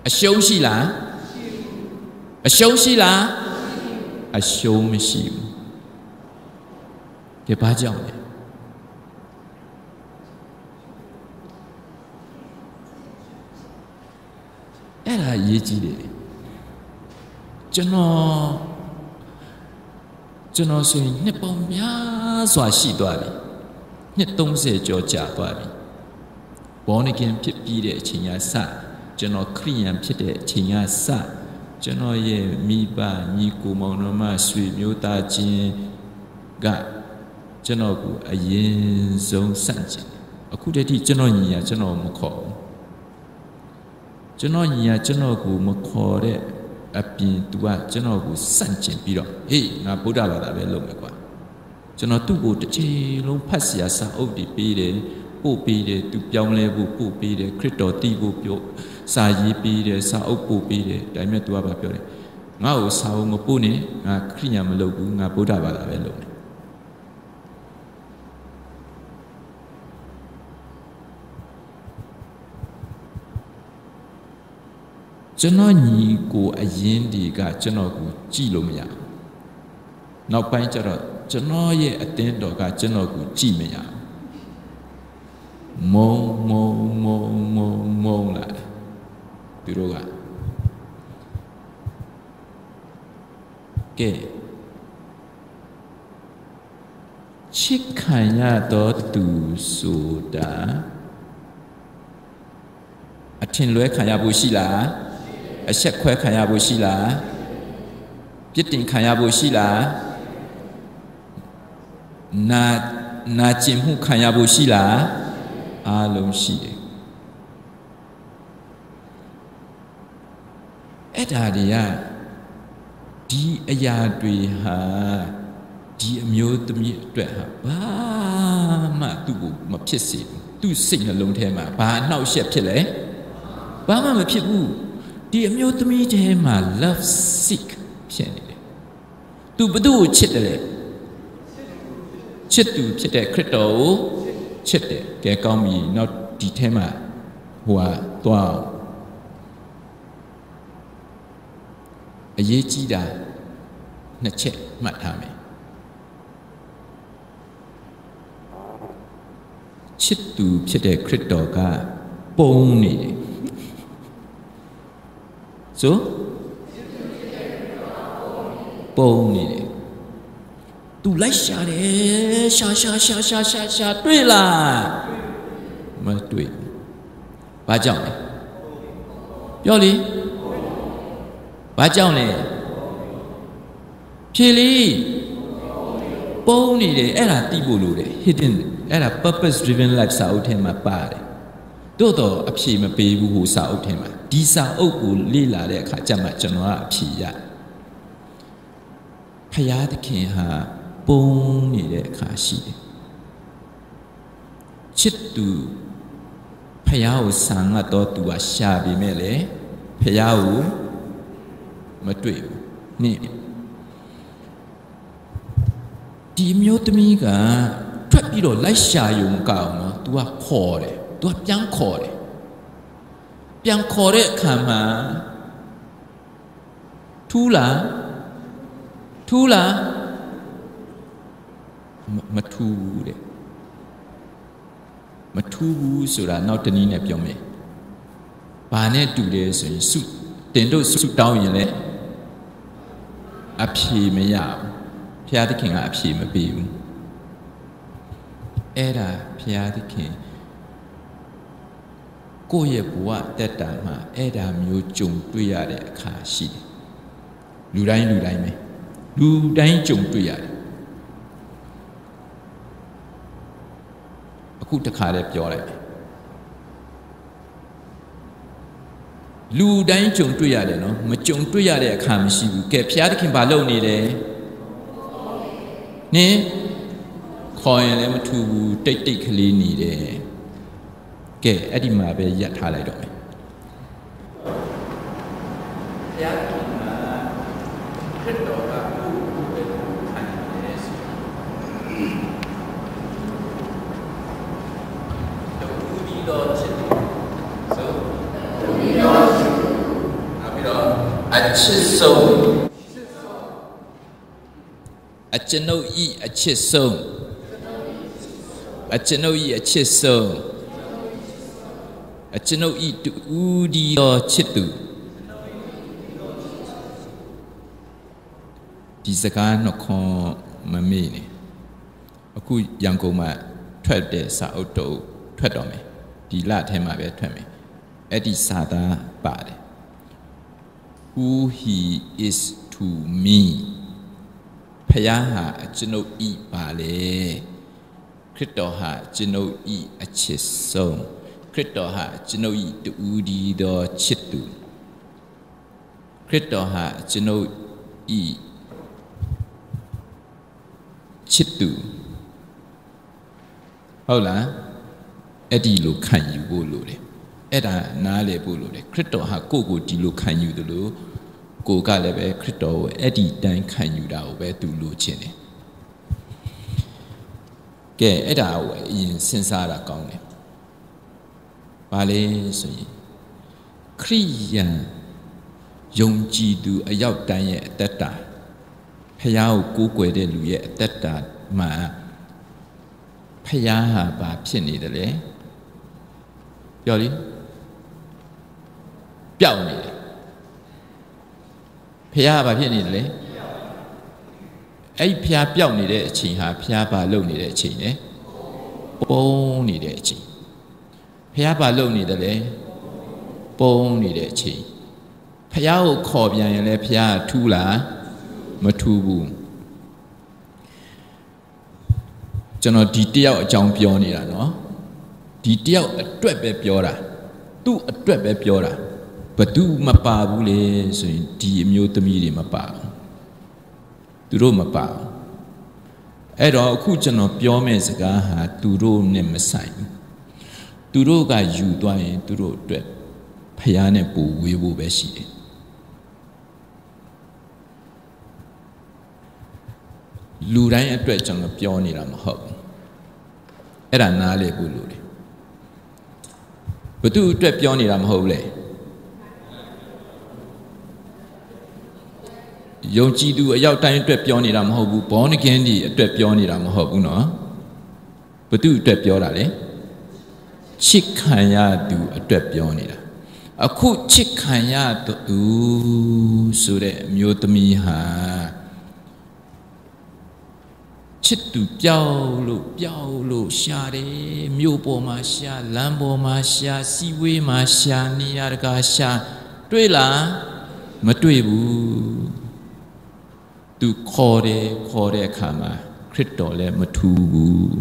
အရှုံးရှိလားအရှုံးရှိလားအရှုံးမရှိဘူး ဒီဘာကြောင့်လဲအဲ့ဒါရေးကြည့်တယ်ကျွန်တော်ကျွန်တော်ဆိုရင်နှစ်ပေါင်းများစွာရှိသွားပြီနှစ်30ကျော်ကြာသွားပြီဘောနကင်ဖြစ်ပြီးတဲ့အချိန်ကစကျွန်တော်ခရိယန်ဖြစ်တဲ့အချိန်ကစကျွန်တော်ရဲ့မိဘညီကိုမောင်နှမဆွေမျိုးသားချင်းက ကျွန်တော်ကအရင်ဆုံးစန့်ကျင်အခုတည်းကကျွန်တော်ညီရကျွန်တော်မခေါ်ဘူးကျွန်တော်ညီရကျွန်တော်ကိုမခေါ်တဲ့အပြင် तू ကကျွန်တော်ကိုစန့်ကျင်ပြီးတော့ဟေးငါဗုဒ္ဓဘာသာပဲလုပ်မယ်ကွာကျွန်တော်သူ့ကိုတစ်ချိန်လုံးဖတ်စရာစာအုပ်တွေပေးတယ်ပို့ပေးတယ်သူပြောင်းလဲဖို့ပို့ပေးတယ်ခရစ်တော်တည်ဖို့ပြောစာရေးပေးတယ်စာအုပ်ပို့ပေးတယ်ဒါပေမဲ့ तू ကဘာပြောလဲငါ့ကိုစာအုပ်မပို့နဲ့ငါခရိညာမလုပ်ဘူးငါဗုဒ္ဓဘာသာပဲလုပ်မယ် ကျွန်တော်ညီကိုအရင်ဒီကကျွန်တော်ကိုကြည့်လို့မရနောက်ပိုင်းကျတော့ကျွန်တော်ရဲ့အတင်းတော်ကကျွန်တော်ကိုကြည့်မရမုံမုံမုံမုံမုံလာသူတို့ကကဲချစ်ခံရတော့သူဆိုတာအထင်လွဲခံရဖို့ရှိလား အဆက်ခွဲခံရဖို့ရှိလားပြစ်တင်ခံရဖို့ရှိလားနာနာကျင်မှုခံရဖို့ရှိလားအားလုံးရှိတယ်အဲ့ဒါတွေကဒီအရာတွေဟာဒီအမျိုးသမီးအတွက်ဟာဘာမှသူ့ကိုမဖြစ်စေဘူးသူ့စိတ်နှလုံးထဲမှာဘာအနှောက်အယှက်ဖြစ်လဲဘာမှမဖြစ်ဘူး ဒီအမျိုးသမီးထဲမှာ love sick ဖြစ်နေတယ်သူဘသူ့ကိုချစ်တယ်ချစ်သူဖြစ်တဲ့ခရစ်တော်ကိုချစ်တယ်ကဲကောင်းပြီနောက်ဒီထဲမှာဟိုဟာသွားအရေးကြီးတာနှစ်ချက်မှတ်ထားမယ်ချစ်သူဖြစ်တဲ့ခရစ်တော်ကပုံနေတယ် ဆိုပုံနေတယ် तू လိုက်ရှာတယ်ရှာရှာရှာရှာရှာရှာတွေ့လားမတွေ့ဘာကြောင့်လဲပြောလေဘာကြောင့်လဲဖြေလီပုံနေတယ်အဲ့ဒါတိဖို့လို့တယ် hidden အဲ့ဒါ purpose driven life စာအုပ်ထဲမှာပါတယ် တို့တော့အဖြေမပေးဘူးဟိုစာအုပ်ထဲမှာဒီစာအုပ်ကိုလေ့လာတဲ့အခါကျမှကျွန်တော်ကအဖြေရဖယားသခင်ဟာပုံနေတဲ့အခါရှိတယ်ချစ်သူဖယားကိုဆံငတ်တော့သူကရှာပြီမဲ့လေဖယားကိုမတွေ့ဘူးနေ့ဒီမျိုးသမီးကထွက်ပြီးတော့လိုက်ရှာယုံကောင်းနော် तू ကခေါ်တယ် तू ကပြန်ခေါ်တယ်ပြန်ခေါ်တဲ့အခါမှာထူးလားထူးလားမထူးဘူးတဲ့မထူးဘူးဆိုတာနောက်တနည်းနဲ့ပြောမယ်ဘာနဲ့တူတယ်ဆိုရင်စုတင်တို့စုတောင်းရင်လည်းအဖြေမရဘူးဘုရားသခင်ကအဖြေမပေးဘူးအဲ့ဒါဘုရားသခင် ကိုယ့်ရဲ့ဘဝတက်တာမှာအဲ့ဒါမျိုးကြုံတွေ့ရတဲ့အခါရှိတယ်လူတိုင်းလူတိုင်းပဲလူတိုင်းကြုံတွေ့ရတယ်အခုတခါတည်းပြောလိုက်လူတိုင်းကြုံတွေ့ရတယ်နော်မကြုံတွေ့ရတဲ့အခါမရှိဘူးကဲဘုရားသခင်ဘာလုပ်နေလဲနင်းခေါ်ရင်လည်းမထူဘူးတိတ်တိတ်ကလေးနေတယ် ကဲအဲ့ဒီမှာပဲရပ်ထားလိုက်တော့မယ်ဘုရားသခင်ကခရစ်တော်ကကိုယ်ကိုယ်ပဲခံရတယ်ဆိုတူဒီတော်ချစ်ဆိုတူဒီတော်ချစ်နောက်ပြီးတော့အချစ်ဆုံးအကျွန်ုပ်ဤအချစ်ဆုံးအကျွန်ုပ်ဤအချစ်ဆုံး အကျွန်ုပ်ဤတူဒီတော်ချစ်သူဒီစကားနှခွန်မမေ့နဲ့အခုရန်ကုန်မှာထွက်တဲ့စာအုပ်တုပ်ထွက်တော့မယ်ဒီလထဲမှာပဲထွက်မယ်အဲ့ဒီစာသားပါတယ် who he is to me ဖယားဟာကျွန်ုပ်ဤပါလေခရစ်တော်ဟာကျွန်ုပ်ဤအချစ်ဆုံး ခရစ်တော်ဟာကျွန်ုပ်ဤတူဒီသောချစ်သူခရစ်တော်ဟာကျွန်ုပ်ဤချစ်သူဟုတ်လားအဲ့ဒီလိုခံယူဖို့လိုတယ်အဲ့ဒါနားလည်ဖို့လိုတယ်ခရစ်တော်ဟာကိုယ့်ကိုဒီလိုခံယူတယ်လို့ကိုကလည်းပဲခရစ်တော်ကိုအဲ့ဒီတိုင်းခံယူတာကိုပဲသူလိုချင်တယ်ကဲအဲ့ဒါကိုအရင်စဉ်းစားတာကောင်းတယ်။ ဘာလဲဆိုရင်ခရိယန်ယုံကြည်သူအယောက်တိုင်းရဲ့အသက်တာဖះကိုကိုးကွယ်တဲ့လူရဲ့အသက်တာမှာဖះဟာဘာဖြစ်နေတယ်လဲပြောလိပျောက်နေတယ်ဖះဘာဖြစ်နေတယ်လဲအဲ့ဖះပျောက်နေတဲ့အချိန်ဟာဖះဘာလုံနေတဲ့အချိန်လဲပုံနေတဲ့အချိန် ဖះဘာလုံနေတယ်လဲပုံနေတဲ့အချိန်ဖះကိုခေါ်ပြန်ရင်လဲဖះထူးလားမထူးဘူးကျွန်တော်ဒီတယောက်အကြောင်းပြောနေတာနော်ဒီတယောက်အတွက်ပဲပြောတာသူ့အတွက်ပဲပြောတာဘသူမပါဘူးလေဆိုရင်ဒီအမျိုးသမီးတွေမပါဘူးသူတို့မပါဘူးအဲ့တော့အခုကျွန်တော်ပြောမယ့်စကားဟာသူတို့နဲ့မဆိုင်ဘူး သူတို့ကယူသွားရင်သူတို့အတွက်ဖះနဲ့ပူဝေးဖို့ပဲရှိတယ်လူတိုင်းအတွက်ကျွန်တော်ပြောနေတာမဟုတ်ဘူးအဲ့ဒါနားလေဖို့လိုတယ်ဘသူအတွက်ပြောနေတာမဟုတ်ဘူးလေယုံကြည်သူအရောက်တိုင်းအတွက်ပြောနေတာမဟုတ်ဘူးဘောနကင်းဒီအတွက်ပြောနေတာမဟုတ်ဘူးနော်ဘသူအတွက်ပြောတာလေ ချစ်ခံရသူအတွက်ပြောနေတာအခုချစ်ခံရသူဆိုတဲ့အမျိုးသမီးဟာချစ်သူပျောက်လို့ပျောက်လို့ရှာတယ်မြို့ပေါ်မှာရှာလမ်းပေါ်မှာရှာစီဝေးမှာရှာနေရတကာရှာတွေ့လားမတွေ့ဘူးသူခေါ်တယ်ခေါ်တဲ့အခါမှာခရစ်တော်လည်းမထူးဘူး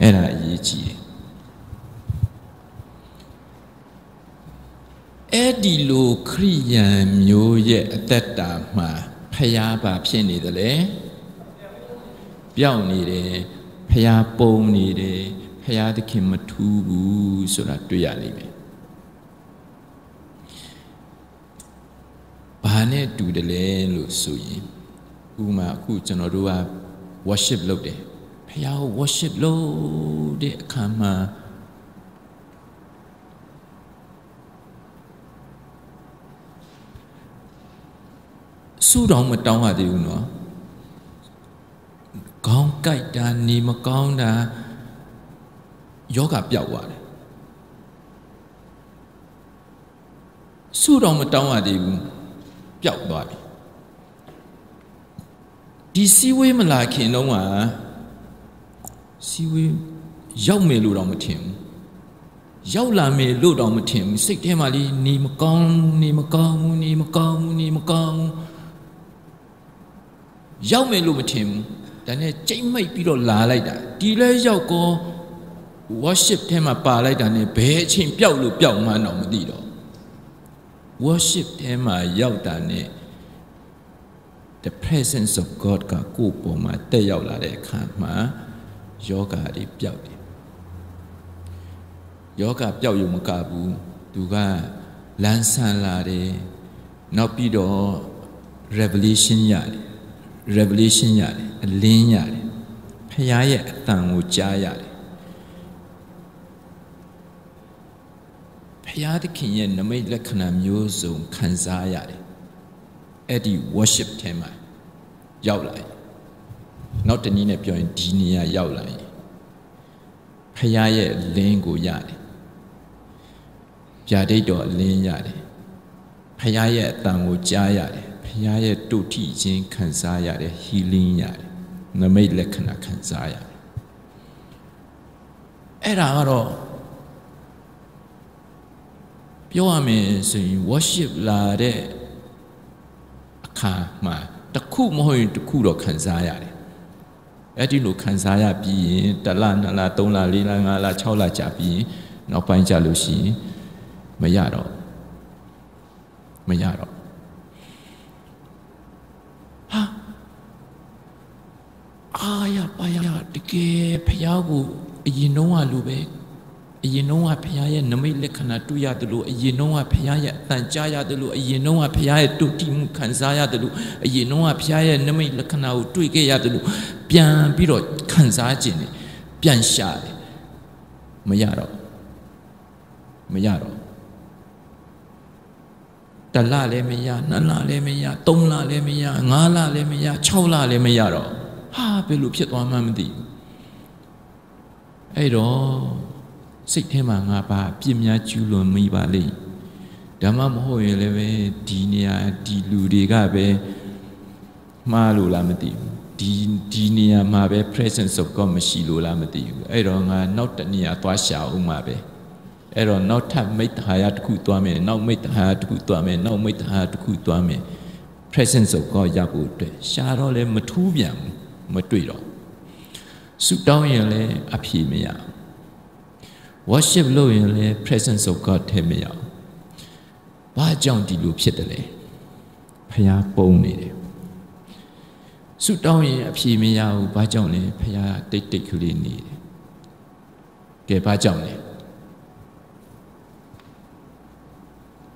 အဲ့ဒါအရေးကြီးတယ် အဲ့ဒီလိုခရိယန်မျိုးရဲ့အသက်တာမှာဖျားပါဖြစ်နေတယ်လေပျောက်နေတယ်ဖျားပုံနေတယ်ဖျားသခင်မထူးဘူးဆိုတာတွေ့ရလိမ့်မယ်ဘာနဲ့တူတယ်လဲလို့ဆိုရင်ဥမာအခုကျွန်တော်တို့က worship လုပ်တယ်ဖျားကို worship လုပ်တဲ့အခါမှာ စူတော်မတောင်းရသေးဘူးနော်ခေါင်းကိုက်တာနေမကောင်းတာယောဂပျောက်သွားတယ်စူတော်မတောင်းရသေးဘူးပျောက်သွားပြီဒီစီဝေးမလာခင်တော့ကစီဝေးရောက်မယ်လို့တော့မထင်ဘူးရောက်လာမယ်လို့တော့မထင်ဘူးစိတ်ထဲမှာလေးနေမကောင်းနေမကောင်းဘူးနေမကောင်းဘူးနေမကောင်းဘူး ရောက်မယ်လို့မထင်ဘူးဒါနဲ့ကြိတ်မိတ်ပြီးတော့လာလိုက်တာဒီလဲရောက်ကော worship ထဲမှာပါလိုက်တာ ਨੇ ဘယ်အချိန်ပျောက်လို့ပျောက်မှန်းတော့မသိတော့ worship ထဲမှာရောက်တာ ਨੇ the presence of God ကကိုယ်ပေါ်မှာတက်ရောက်လာတဲ့အခါမှာယောဂတွေပျောက်တယ်ယောဂပျောက်ရုံမကဘူးသူကလန်းဆန်းလာတယ်နောက်ပြီးတော့ revelation ရတယ် revelation ရတယ်အလင်းရတယ်ဖခင်ရဲ့အတန်ကိုကြားရတယ်ဖခင်သခင်ရဲ့နမိတ်လက္ခဏာမျိုးစုံခံစားရတယ်အဲ့ဒီ worship ထဲမှာရောက်လာရင်နောက်တနည်းနဲ့ပြောရင်ဒီနေရာရောက်လာရင်ဖခင်ရဲ့လင်းကိုရတယ်ဗျာဒိတ်တော်အလင်းရတယ်ဖခင်ရဲ့အတန်ကိုကြားရတယ် ဖခင်ရဲ့တုတ်ထိခြင်းခံစားရတယ် healing ရတယ်နမိတ်လက္ခဏာခံစားရတယ်အဲ့ဒါကတော့ပြောရမယ်ဆိုရင် worship လာတဲ့အခါမှာတစ်ခုမဟုတ်ရင်တစ်ခုတော့ခံစားရတယ်အဲ့ဒီလိုခံစားရပြီးရင်တစ်လနှစ်လသုံးလလေးလငါးလ၆လကြာပြီးရင်နောက်ပိုင်းကြလို့ရှိရင်မရတော့မရတော့ ဟာအာရပါရတကယ်ဖះကိုအရင်တော့ကလိုပဲအရင်တော့ကဖះရဲ့နမိတ်လက္ခဏာတွေ့ရတယ်လို့အရင်တော့ကဖះရဲ့အတန်ကြားရတယ်လို့အရင်တော့ကဖះရဲ့တုတိမှုခံစားရတယ်လို့အရင်တော့ကဖះရဲ့နမိတ်လက္ခဏာကိုတွေ့ခဲ့ရတယ်လို့ပြန်ပြီးတော့ခံစားခြင်းနေပြန်ရှာတယ်မရတော့မရတော့ တလလည်းမရနှစ်လလည်းမရသုံးလလည်းမရငါးလလည်းမရ၆လလည်းမရတော့ဟာဘယ်လိုဖြစ်သွားမှမသိဘူးအဲ့တော့စိတ်ထဲမှာငါပါပြစ်များကျူးလွန်မိပါလိမ့်ဓမ္မမဟုတ်ရင်လည်းပဲဒီနေရာဒီလူတွေကပဲမှားလို့လားမသိဘူးဒီဒီနေရာမှာပဲ presence of God မရှိလို့လားမသိဘူးအဲ့တော့ငါနောက်တနေရာသွားရှာအောင်မှာပဲ အဲ့တော့နောက်ထပ်မိတ္တဟာယတစ်ခုသွားမယ်နောက်မိတ္တဟာယတစ်ခုသွားမယ်နောက်မိတ္တဟာယတစ်ခုသွားမယ် presence of God ရဖို့အတွက်ရှာတော့လည်းမထူးပြန်ဘူးမတွေ့တော့ဆုတောင်းရင်လည်းအဖြေမရ worship လုပ်ရင်လည်း presence of God ထဲမရဘာကြောင့်ဒီလိုဖြစ်တယ်လဲဖះပုံနေတယ်ဆုတောင်းရင်အဖြေမရဘူးဘာကြောင့်လဲဖះတိတ်တိတ်ကလေးနေတယ်ကဲဘာကြောင့်လဲ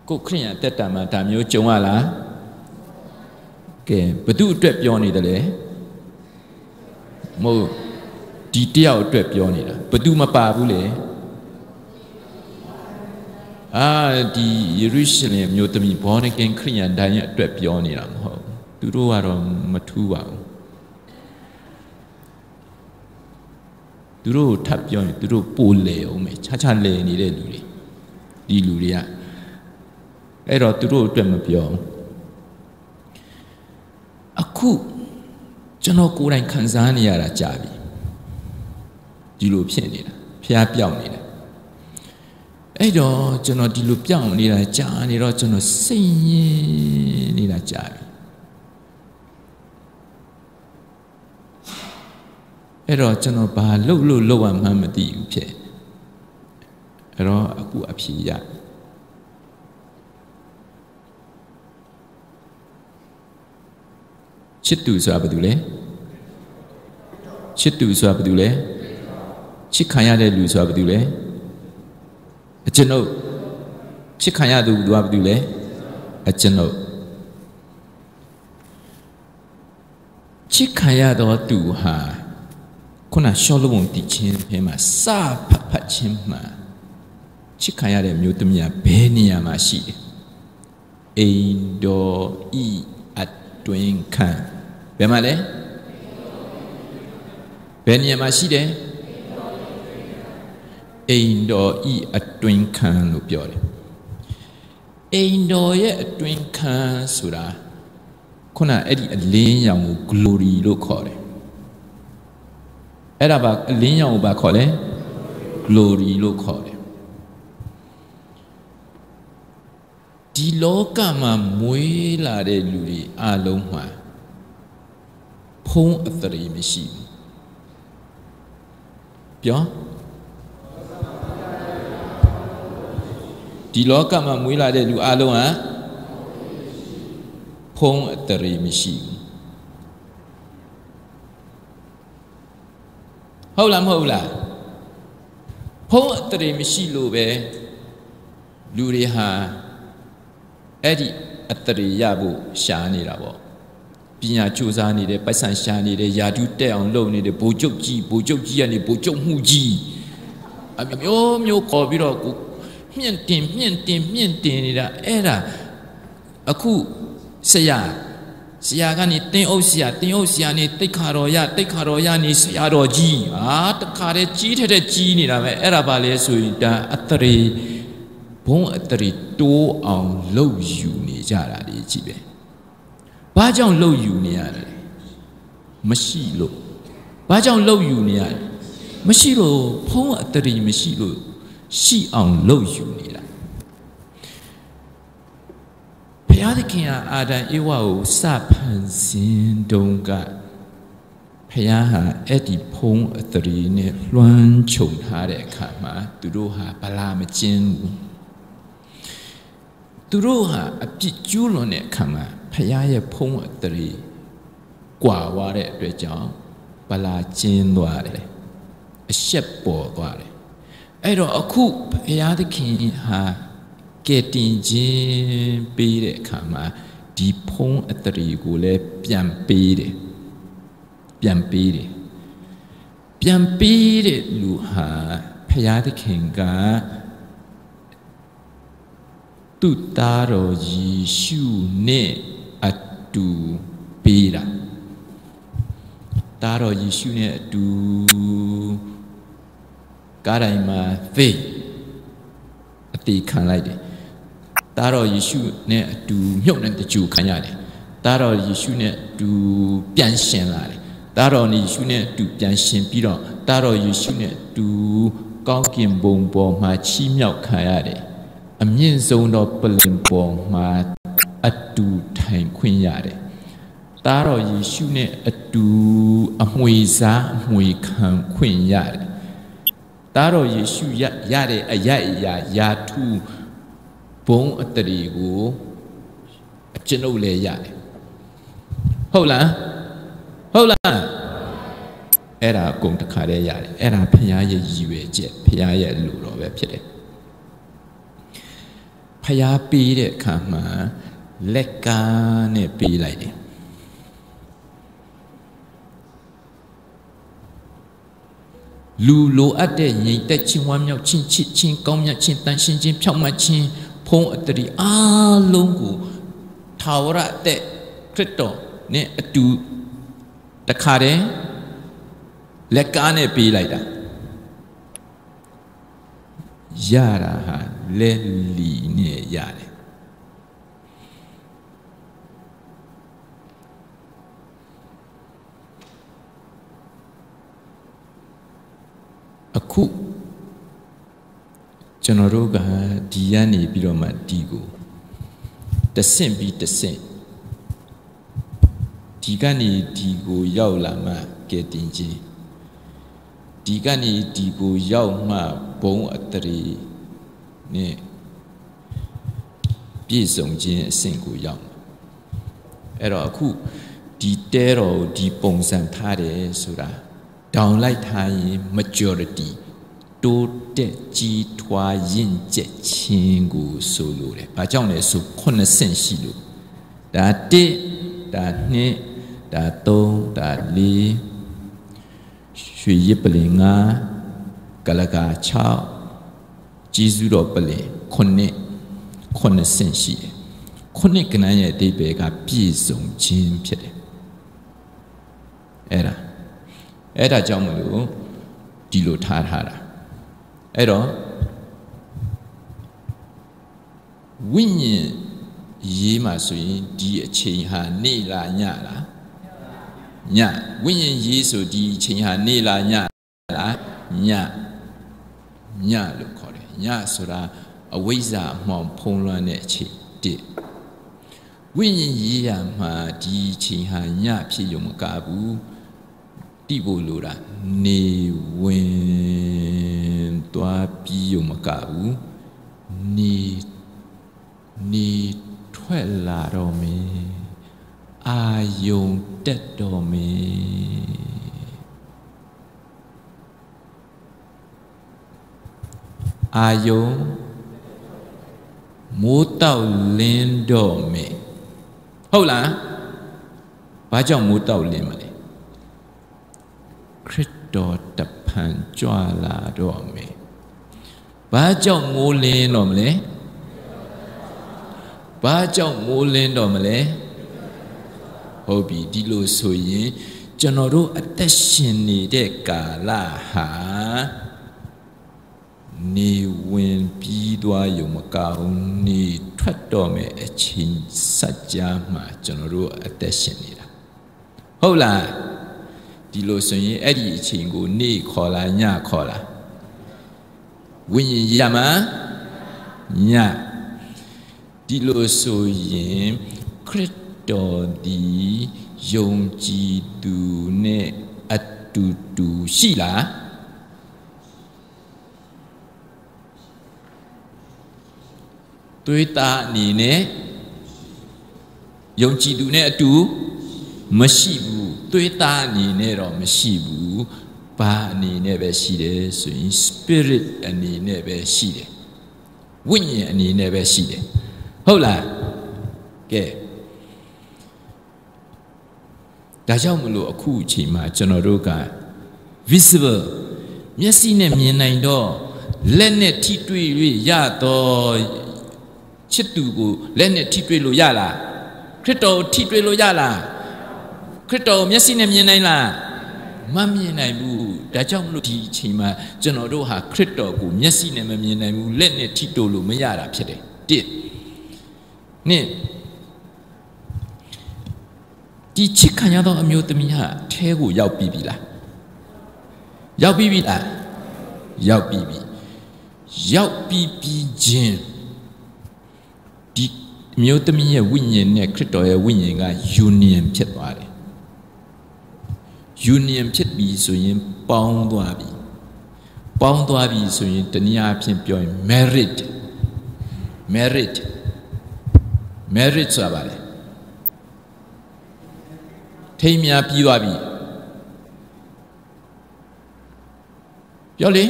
ကိုခရိယတက်တာမှာဒါမျိုးကြုံရလားကဲဘသူအတွက်ပြောနေတယ်လဲမဟုတ်ဒီတယောက်အတွက်ပြောနေတာဘသူမပါဘူးလေအာဒီယေရုရှလင်မြို့သမီးဘောနကင်ခရိယန်တိုင်းရဲ့အတွက်ပြောနေတာမဟုတ်သူတို့ကတော့မထူးပါဘူးသူတို့ထပ်ပြောရင်သူတို့ပိုလေအောင်မယ်ခြားခြားလေနေတဲ့လူတွေဒီလူတွေက အဲ့တော့သူတို့အတွက်မပြောအခုကျွန်တော်ကိုယ်တိုင်ခံစားနေရတာကြာပြီဒီလိုဖြစ်နေတာဖျားပြောင်းနေတာအဲ့တော့ကျွန်တော်ဒီလိုပြောင်းနေတာကြာနေတော့ကျွန်တော်စိတ်ရင်းနေတာကြာပြီအဲ့တော့ကျွန်တော်ဘာလှုပ်လို့လှုပ်ရမှန်းမသိဘူးဖြစ်အဲ့တော့အခုအဖြေရ ချစ်သူဆိုတာဘာတူလဲချစ်သူဆိုတာဘာတူလဲချစ်ခံရတဲ့လူဆိုတာဘာတူလဲအကျွန်ုပ်ချစ်ခံရသူကဘာတူလဲအကျွန်ုပ်ချစ်ခံရတော့သူဟာခုနရှောလမုန်တည်ခြင်းဖဲမှာစဖတ်ဖတ်ခြင်းမှာချစ်ခံရတဲ့မျိုးသမီးကဘယ်နေရာမှာရှိတယ်အိမ်တော်ဤအတွင်ခံ ဘယ်မှာလဲဘယ်နေရာမှာရှိတယ်အိမ်တော်ဤအတွင်ခံလို့ပြောတယ်အိမ်တော်ရဲ့အတွင်ခံဆိုတာခုနအဲ့ဒီအလင်းရောင်ကို glory လို့ခေါ်တယ်အဲ့ဒါပါအလင်းရောင်ကိုပါခေါ်လဲ glory လို့ခေါ်တယ်ဒီလောကမှာမွေးလာတဲ့လူတွေအလုံးမှာ ဖုံးအတရီမရှိဘူးပြောဒီလောကမှာမွေးလာတဲ့လူအလုံးဟာဖုံးအတရီမရှိဘူးဟုတ်လားမဟုတ်လားဖုံးအတရီမရှိလို့ပဲလူတွေဟာအဲ့ဒီအတရေရဖို့ရှားနေတာပေါ့ ပညာကြိုးစားနေတယ်ပိုက်ဆံရှားနေတယ်ယာတုတက်အောင်လုပ်နေတယ်ဘိုလ်ချုပ်ကြီးဘိုလ်ချုပ်ကြီးကနေဘိုလ်ချုပ်မှုကြီးအမျိုးမျိုးခေါ်ပြီးတော့ကိုမြင့်တင်မြင့်တင်မြင့်တင်နေတာအဲ့ဒါအခုဆရာဆရာကနေတင်းအုပ်ဆရာတင်းအုပ်ဆရာနေတိတ်ခါတော်ရတိတ်ခါတော်ရနေဆရာတော်ကြီးဟာတခါတည်းကြီးထက်တဲ့ကြီးနေတာပဲအဲ့ဒါပါလေဆိုရင်ဒါအတရေဘုံအတရီတိုးအောင်လှုပ်ယူနေကြတာလေကြည့်ပဲ ဘာကြောင့်လှုပ်ယူနေရလဲမရှိလို့ဘာကြောင့်လှုပ်ယူနေရလဲမရှိလို့ဘုံအတရီမရှိလို့ရှိအောင်လှုပ်ယူနေတာဘုရားသခင်ကအာဒံဧဝကိုစဖန်ဆင်းတုံးကဘယားဟာအဲ့ဒီဖုံးအတရီနဲ့လွှမ်းခြုံထားတဲ့အခါမှာသူတို့ဟာဗလာမကျင်းဘူးသူတို့ဟာအပြစ်ကျူးလွန်တဲ့အခါမှာ ဖယားရဲ့ဖုံးအတရီကွာသွားတဲ့အတွက်ကြောင့်ဗလာကျင်းသွားတယ်အရှက်ပေါ်သွားတယ်အဲ့တော့အခုဘုရားသခင်ဟာကဲတင်ခြင်းပေးတဲ့အခါမှာဒီဖုံးအတရီကိုလည်းပြန်ပေးတယ်ပြန်ပေးတယ်ပြန်ပေးတဲ့လူဟာဘုရားသခင်ကသူ့သားတော်ယေရှုနဲ့ အတူပေးတာသားတော်ယေရှုနဲ့အတူကားတိုင်းမှာသိအသေးခံလိုက်တယ်သားတော်ယေရှုနဲ့အတူမြုပ်နဲ့တကြူခံရတယ်သားတော်ယေရှုနဲ့အတူပြန်ရှင်လာတယ်သားတော်ယေရှုနဲ့အတူပြန်ရှင်ပြီးတော့သားတော်ယေရှုနဲ့အတူကောင်းကင်ဘုံပေါ်မှာချီးမြှောက်ခံရတယ်အမြင့်ဆုံးသောပလင်ပေါ်မှာ အတူထိုင်ခွင့်ရတယ်သားတော်ယေရှုနဲ့အတူအမွေစားအမွေခံခွင့်ရတယ်သားတော်ယေရှုရရတဲ့အရအရာယာထုဘုံအတရီကိုကျွန်ုပ်လည်းရတယ်ဟုတ်လားဟုတ်လားအဲ့ဒါအကုန်တခါတည်းရတယ်အဲ့ဒါဖခင်ရဲ့ရည်ရွယ်ချက်ဖခင်ရဲ့လူတော်ပဲဖြစ်တယ်ဖခင်ပေးတဲ့အခါမှာ လက်ကားနဲ့ပေးလိုက်တယ်လူလိုအပ်တဲ့ငြိမ်သက်ခြင်းဝမ်းမြောက်ခြင်းချစ်ခြင်းကောင်းမြတ်ခြင်းတန်ရှင်းခြင်းဖြောင့်မတ်ခြင်းဖုံးအတ္တိအားလုံးကိုထာဝရတဲ့ခရစ်တော်နဲ့အတူတခါတည်းလက်ကားနဲ့ပေးလိုက်တာရတာဟာလက်လီနဲ့ရတယ်အ ခုကျွန်တော်တို့ကဒီရနေပြီးတော့မှဒီကိုတဆင့်ပြီးတဆင့်ဒီကနေဒီကိုရောက်လာမှကဲတင်ခြင်းဒီကနေဒီကိုရောက်မှဘုံအတရီနဲ့ပြည့်စုံခြင်းအဆင့်ကိုရောက်အဲ့တော့အခုဒီတဲတော်ဒီပုံစံထားတယ်ဆိုတာတောင်လိုက်ထားရင် majority တိုးတက်ကြီးထွားရင့်ကျက်ခြင်းကိုဆိုလိုတယ်။ဘာကြောင့်လဲဆိုခုနှစ်ဆင့်ရှိလို့ဒါ1ဒါ2ဒါ3ဒါ4ရွှေရစ်ပလင်9ကလကာ6ကြီးစုတော်ပလင်ခုနှစ်ခုနှစ်ဆင့်ရှိတယ်။ခုနှစ်ကနန်းရဲ့အတိပ္ပယ်ကပြည့်စုံခြင်းဖြစ်တယ်။အဲ့ဒါအဲ့ဒါကြောင့်မလို့ဒီလိုထားထားတာ အဲ့တော့ဝိညာဉ်ရေးမှာဆိုရင်ဒီအချိန်ဟာနေလားညလားညဝိညာဉ်ရေးဆိုဒီအချိန်ဟာနေလားညလားညညလို့ခေါ်တယ်ညဆိုတာအဝိဇ္ဇာအမှောင်ဖုံးလွှမ်းတဲ့အချိန်တစ်ဝိညာဉ်ရေးရမှာဒီအချိန်ဟာညဖြစ်ရုံမကဘူး တိဖို့လိုတာနေဝင်သွားပြီးရုံမကဘူးနေနေထွက်လာတော့မင်းအာယုံတက်တော်မင်းအာယုံမိုးတောက်လင်းတော့မင်းဟုတ်လားဘာကြောင့်မိုးတောက်လင်းမလဲ ခရစ်တော်တဖန်ကြွလာတော့မယ်။ဘာကြောင့်မိုးလင်းတော့မလဲ။ဘာကြောင့်မိုးလင်းတော့မလဲ။ဟုတ်ပြီဒီလိုဆိုရင်ကျွန်တော်တို့အသက်ရှင်နေတဲ့ကာလဟာနေဝင်ပြီးသွားရုံမကောင်းနေထွက်တော့မယ်အချိန်စัจ जा မှာကျွန်တော်တို့အသက်ရှင်နေတာဟုတ်လား ဒီလိုဆိုရင်အဲ့ဒီအချိန်ကိုနေခေါ်လားညခေါ်လားဝိညာဉ်ရမညဒီလိုဆိုရင်ခရစ်တော်ဒီယုံကြည်သူနဲ့အတူတူရှိလားသွေးသားအနေနဲ့ယုံကြည်သူနဲ့အတူ မရှိဘူးသွေးသားအနေနဲ့တော့မရှိဘူးဘာအနေနဲ့ပဲရှိတယ်ဆိုရင် spirit အနေနဲ့ပဲရှိတယ်ဝိညာဉ်အနေနဲ့ပဲရှိတယ်ဟုတ်လားကဲဒါကြောင့်မလို့အခုအချိန်မှာကျွန်တော်တို့က visible မျက်စိနဲ့မြင်နိုင်တော့လက်နဲ့ထိတွေ့၍ရတော့ချစ်သူကိုလက်နဲ့ထိတွေ့လို့ရလားခရစ်တော်ထိတွေ့လို့ရလားခ ရစ်တော်မျက်စိနဲ့မြင်နိုင်လားမမြင်နိုင်ဘူးဒါကြောင့်မလို့ဒီအချိန်မှာကျွန်တော်တို့ဟာခရစ်တော်ကိုမျက်စိနဲ့မမြင်နိုင်ဘူးလက်နဲ့ထိတွေ့လို့မရတာဖြစ်တယ်တစ်နှစ်ဒီချစ်ခံရသောအမျိုးသမီးဟာအဲကိုရောက်ပြီးပြီလားရောက်ပြီးပြီလားရောက်ပြီးပြီရောက်ပြီးပြီးချင်းဒီအမျိုးသမီးရဲ့ဝိညာဉ်နဲ့ခရစ်တော်ရဲ့ဝိညာဉ်က union ဖြစ်သွားတယ် union ဖြစ်ပြီဆိုရင်ပေါင်းသွားပြီပေါင်းသွားပြီဆိုရင်တနည်းအားဖြင့်ပြောရင် merit merit merit ဆိုတာပါလေထိမ်းများပြီးသွားပြီပြောလေ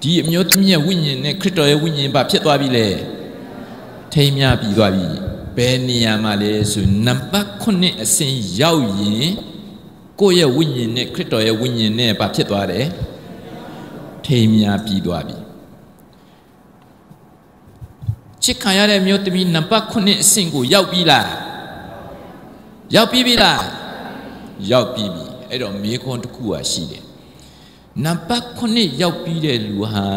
ဒီအမျိုးသမီးရဲ့ဝိညာဉ်နဲ့ခရစ်တော်ရဲ့ဝိညာဉ်ပါဖြစ်သွားပြီလေထိမ်းများပြီးသွားပြီဘယ်နေရာမှာလဲဆိုနံပါတ်9အစဉ်ရောက်ရင် ကိုယ့်ရဲ့ဝိညာဉ်နဲ့ခရစ်တော်ရဲ့ဝိညာဉ်နဲ့ပါဖြစ်သွားတယ်ထိမ်းများပြီးသွားပြီချစ်ခံရတဲ့မျိုးသမီးနံပါတ်9အဆင့်ကိုရောက်ပြီလားရောက်ပြီပြီလားရောက်ပြီပြီအဲ့တော့မေခွန်းတစ်ခုอ่ะရှိတယ်နံပါတ်9ရောက်ပြီးတဲ့လူဟာ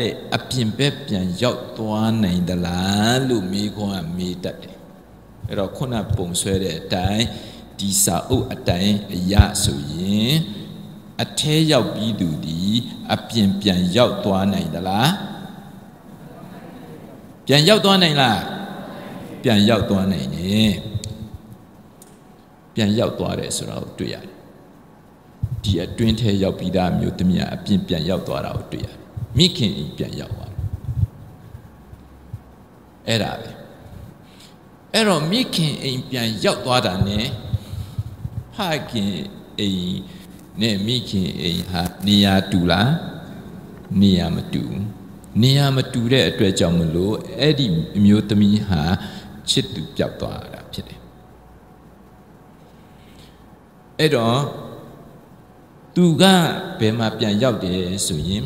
တဲ့အပြင်ဘက်ပြန်ရောက်သွားနိုင်သလားလို့မေခွန်းကမေးတတ်တယ်အဲ့တော့ခုနပုံဆွဲတဲ့အတိုင်း ဒီစာအုပ်အတိုင်းအရာဆိုရင်အထဲရောက်ပြီးသူဒီအပြင်ပြန်ရောက်သွားနိုင်သလားပြန်ရောက်သွားနိုင်လားပြန်ရောက်သွားနိုင်တယ်ပြန်ရောက်သွားတယ်ဆိုတာကိုတွေ့ရတယ်ဒီအတွင်းထဲရောက်ပြီးသားမျိုးသမီးအပြင်ပြန်ရောက်သွားတာကိုတွေ့ရတယ်မိခင်အိမ်ပြန်ရောက်သွားတယ်အဲ့ဒါပဲအဲ့တော့မိခင်အိမ်ပြန်ရောက်သွားတာ ਨੇ ဖခင်အိမ်နဲ့မိခင်အိမ်ဟာနေရာတူလားနေရာမတူနေရာမတူတဲ့အတွက်ကြောင့်မလို့အဲ့ဒီအမျိုးသမီးဟာချစ်သူပြောက်သွားတာဖြစ်တယ်အဲ့တော့သူကဘယ်မှာပြန်ရောက်တယ်ဆိုရင်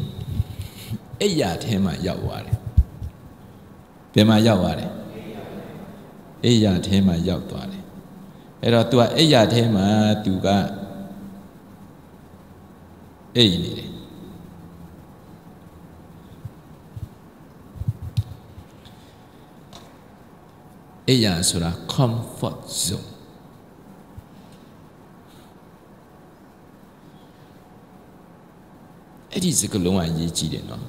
အိယာထဲမှာရောက်သွားတယ်ဘယ်မှာရောက်သွားတယ်အိယာထဲမှာရောက်သွားတယ် အဲ့တော့ तू ကအိယာထဲမှာ तू ကအိနေတယ်အိယာဆိုတာ comfort zone အဲ့ဒီစကလုံးကရေးကြည့်တယ်နော်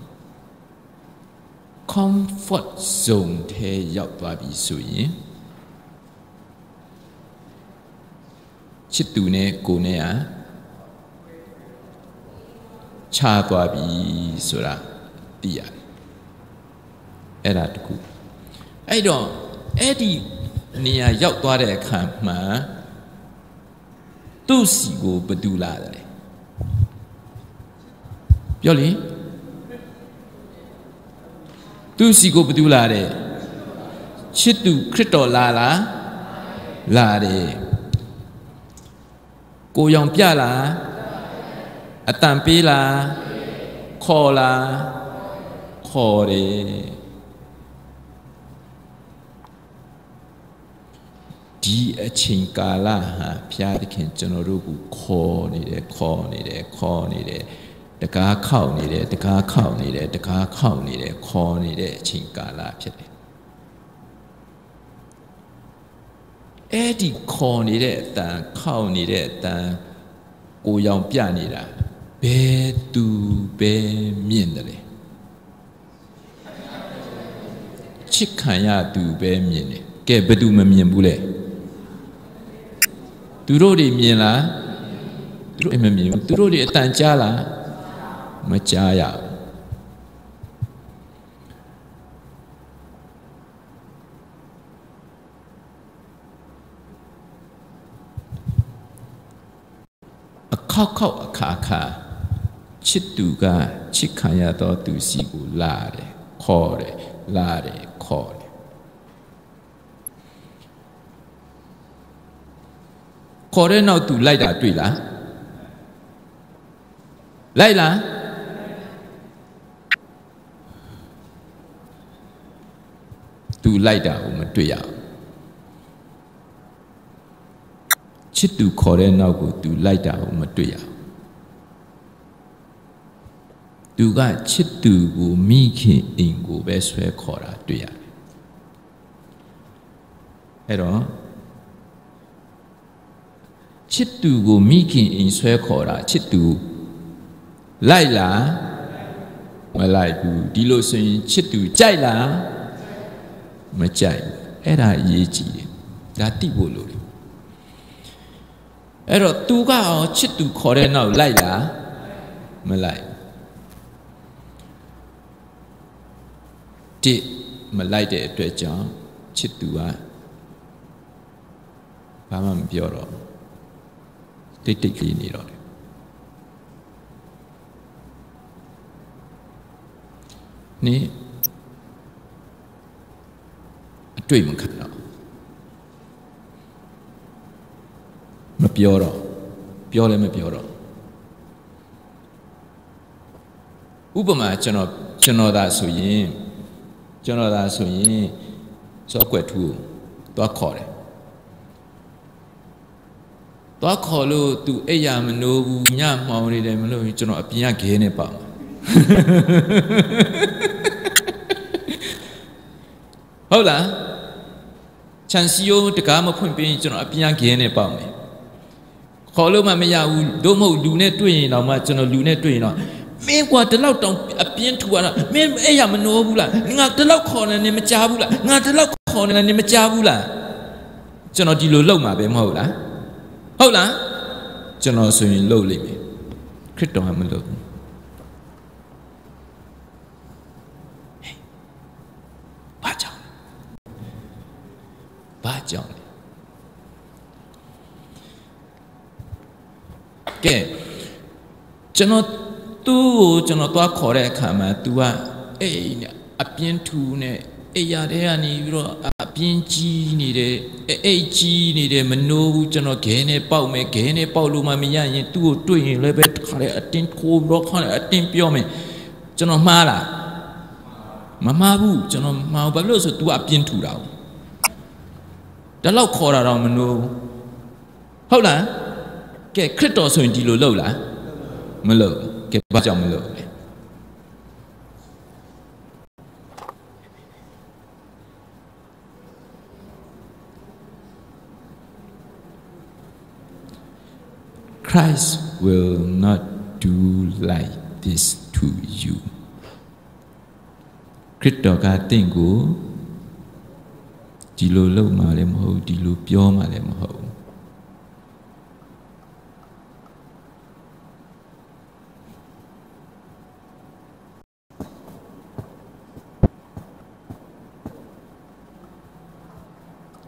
comfort zone ထဲရောက်သွားပြီဆိုရင် ချစ်သူနဲ့ကိုနဲ့ဟာခြားသွားပြီဆိုတာသိရတယ်အဲ့ဒါတခုအဲ့တော့အဲ့ဒီနေရာရောက်သွားတဲ့အခါမှာသူ့စီကိုဘယ်သူလာတယ်ပြောလေသူစီကိုဘသူလာတယ်ချစ်သူခရစ်တော်လာလားလာတယ် ကိုရောင်ပြလားအတန်ပေးလားခေါ်လားခေါ်တယ်ဒီအချိန်ကာလဟာဘုရားသခင်ကျွန်တော်တို့ကိုခေါ်နေတယ်ခေါ်နေတယ်ခေါ်နေတယ်တကားခောက်နေတယ်တကားခောက်နေတယ်တကားခောက်နေတယ်ခေါ်နေတဲ့အချိန်ကာလဖြစ်တယ် အဲ့ဒီခေါ်နေတဲ့အတန်ခောက်နေတဲ့အတန်ကိုရောင်ပြနေတာဘယ်သူပဲမြင့်တယ်လေချစ်ခံရသူပဲမြင်တယ်ကဲဘယ်သူမမြင်ဘူးလဲသူတို့တွေမြင်လားသူတို့အိမ်မမြင်ဘူးသူတို့တွေအတန်ကြားလားမကြားရဘူးအ ခောက်ခောက်အခါခါချစ်သူကချစ်ခံရတော့သူစီကိုလာတယ်ခေါ်တယ်လာတယ်ခေါ်တယ်ခေါ်တဲ့နောက်သူလိုက်တာတွေ့လားလိုက်လားသူလိုက်တာကိုမတွေ့ရဘူး ချစ်သူခေါ်တဲ့နောက်ကိုသူလိုက်တာကိုမတွေ့ရဘူးသူကချစ်သူကိုမိခင်အိမ်ကိုပဲဆွဲခေါ်တာတွေ့ရတယ်အဲ့တော့ချစ်သူကိုမိခင်အိမ်ဆွဲခေါ်တာချစ်သူလိုက်လားမလိုက်ဘူးဒီလိုဆိုရင်ချစ်သူကြိုက်လားမကြိုက်ဘူးအဲ့ဒါအရေးကြီးတယ်ဒါသိဖို့လိုတယ် အဲ့တော့သူကရောချစ်သူခေါ်တဲ့နောက်လိုက်လားမလိုက်တိမလိုက်တဲ့အတွက်ကြောင့်ချစ်သူကဘာမှမပြောတော့တိတ်တိတ်လေးနေတော့တယ်နေအတွေ့မခံတော့ မပြောတော့ပြောလည်းမပြောတော့ဥပမာကျွန်တော်ကျွန်တော်သာဆိုရင်ကျွန်တော်သာဆိုရင်စောကွက်ထူးသွားခေါ်တယ်သွားခေါ်လို့ तू အိယာမနိုးဘူးညမှောင်နေတယ်မလို့ကျွန်တော်အပြင်ကခဲနေပါမှာဟုတ်လားချန်စီယိုတကားမဖွင့်ပေးရင်ကျွန်တော်အပြင်ကခဲနေပါမယ် ခေါ်လို့မှမရဘူးတို့မဟုတ်လူနဲ့တွေ့ရင်တော့မှကျွန်တော်လူနဲ့တွေ့ရင်တော့မင်းကွာဒီလောက်တောင်အပြင်းထူရတာမင်းအဲ့ရမနှောဘူးလားငါဒီလောက်ခေါ်နေနေမကြားဘူးလားငါဒီလောက်ခေါ်နေနေမကြားဘူးလားကျွန်တော်ဒီလိုလုပ်မှာပဲမဟုတ်လားဟုတ်လားကျွန်တော်ဆိုရင်လုပ်လိမ့်မယ်ခရစ်တော်ကမလုပ်ဘူးဘာကြောင့်ဘာကြောင့် ကဲကျွန်တော်သူ့ကိုကျွန်တော်သွားခေါ်တဲ့အခါမှာ तू ကအေးအပြင်းထူနဲ့အိယာတဲ့ကနေပြီးတော့အပြင်းကြီးနေတယ်အိတ်ကြီးနေတယ်မနိုးဘူးကျွန်တော်ခဲနဲ့ပေါက်မယ်ခဲနဲ့ပေါက်လို့မှမရရင်သူ့ကိုတွေ့ရင်လည်းပဲခါလေအတင်းထိုးတော့ခါလေအတင်းပြောမယ်ကျွန်တော်မှားလားမမှားဘူးကျွန်တော်မှားဘာလို့ဆို तू အပြင်းထူတာဒါလောက်ခေါ်တာတော့မနိုးဘူးဟုတ်လား ကဲခရစ်တော်ဆိုရင်ဒီလိုလုပ်လားမလုပ်ကဲဘာကြောင့်မလုပ်လဲ Christ will not do like this to you ခရစ်တော်ကတင့်ကိုဒီလိုလုပ်မှလည်းမဟုတ်ဒီလိုပြောမှလည်းမဟုတ်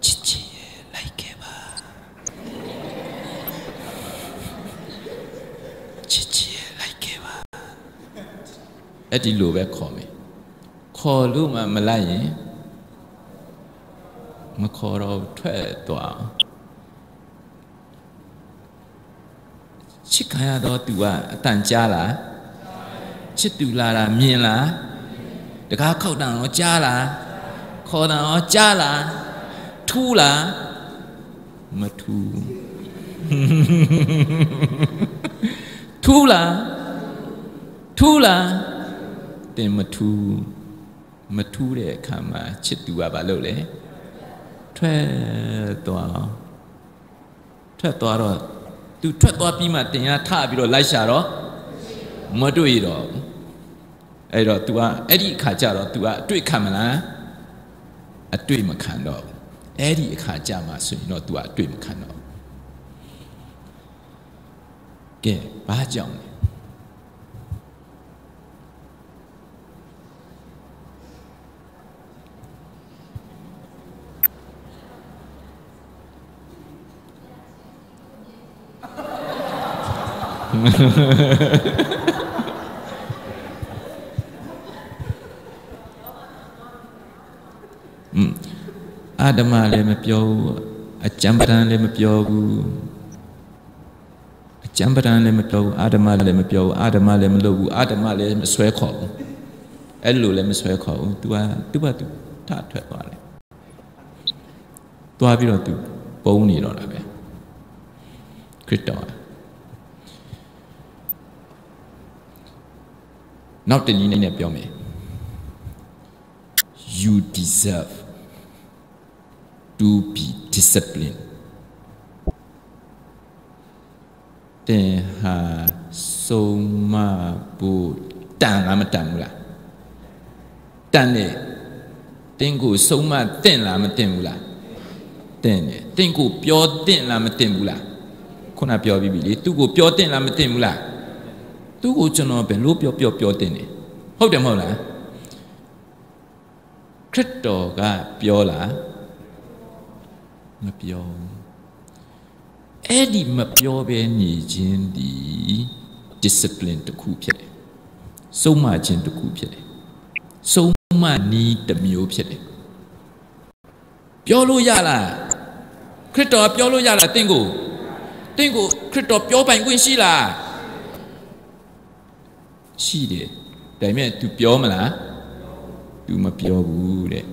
ချစ်ချစ်ရဲ့လိုက်ခဲ့ပါချစ်ချစ်ရဲ့လိုက်ခဲ့ပါ အဲ့ဒီလိုပဲခေါ်မယ်ခေါ်လို့မှမလိုက်ရင်မခေါ်တော့ထွက်သွားချစ်ခံရတော့သူကအတန်ကြားလားချစ်သူလာတာမြင်လားတကားခောက်တန်တော့ကြားလားခေါ်တန်တော့ကြားလားထူးလားမထူးထူးလားထူးလား တင်မထူးမထူးတဲ့အခါမှာချစ်သူကဘာလုပ်လဲထွက်သွားထွက်သွားတော့သူထွက်သွားပြီးမှတင်ရထပြီးတော့လိုက်ရှာတော့မတွေ့တော့အဲ့တော့ तू ကအဲ့ဒီအခါကျတော့ तू ကအတွေ့ခံမလားအတွေ့မခံတော့အဲ့ဒီအခါကျမှဆိုရင်တော့ तू ကအတွေ့မခံတော့ ကဲဘာကြောင့်လဲ อืมအာဓမလည်းမပြောဘူးအကျံပဒံလည်းမပြောဘူးအကျံပဒံလည်းမပြောဘူးအာဓမလည်းမပြောဘူးအာဓမလည်းမလုပ်ဘူးအာဓမလည်းမဆွဲခေါ်ဘူးအဲ့လိုလည်းမဆွဲခေါ်ဘူး तू ကသူ့ဘာသူထထွက်သွားတယ်သွားပြီးတော့ तू ပုံနေတော့တာပဲခရစ်တော် နောက်တနည်းနဲ့ပြောမယ် you deserve to be disciplined တဲ့ဟာဆုံးမဖို့တန်လားမတန်ဘူးလားတန်တယ်တင်းကိုဆုံးမတင်လားမတင်ဘူးလားတင်တယ်တင်းကိုပြောတင်လားမတင်ဘူးလားခုနပြောပြီးပြီလေသူ့ကိုပြောတင်လားမတင်ဘူးလား သူ့ကိုကျွန်တော်ဘယ်လို့ပြောပြောပြောတင်တယ်ဟုတ်တယ်မဟုတ်လားခရစ်တော်ကပြောလားမပြောအဲ့ဒီမပြောဘဲနေခြင်းဒီ discipline တစ်ခုဖြစ်တယ်စုံမခြင်းတစ်ခုဖြစ်တယ်စုံမနီးတစ်မျိုးဖြစ်တယ်ပြောလို့ရလားခရစ်တော်ပြောလို့ရလားတင့်ကိုတင့်ကိုခရစ်တော်ပြောပိုင်ခွင့်ရှိလား ရှိတယ်ဒါပေမဲ့ तू ပြောမလား तू မပြောဘူးတဲ့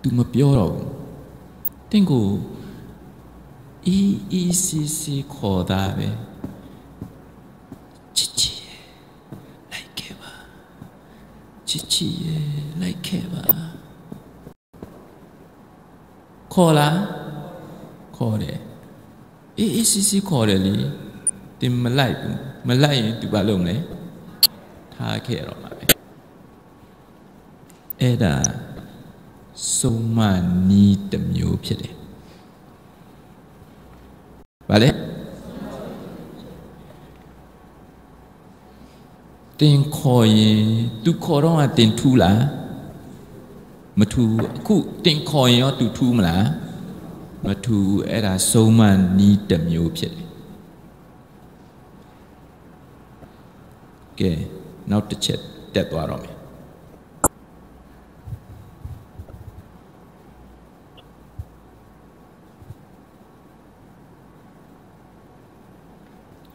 तू မပြောတော့ဘူးတင့်ကိုအီအီစီစီခေါ်တာပဲချစ်ချစ်လိုက်ခဲ့ပါချစ်ချစ်လိုက်ခဲ့ပါခေါ်လားခေါ်တယ်အေးအေးစီစီခေါ်တယ်လေတင်မလိုက်ဘူး မလိုက်ရင် तू ဘာလုပ်မလဲထားခဲ့တော့မှာပဲအဲ့ဒါဆုံးမနီးတစ်မျိုးဖြစ်တယ်ဗါလဲတင်ခေါ်ရင် तू ခေါ်တော့ကတင်ထူးလားမထူးအခုတင်ခေါ်ရင်ရော तू ထူးမလားမထူးအဲ့ဒါဆုံးမနီးတစ်မျိုးဖြစ်တယ် ် ကဲနောက်တစ်ချက်တက်သွားတော့မယ်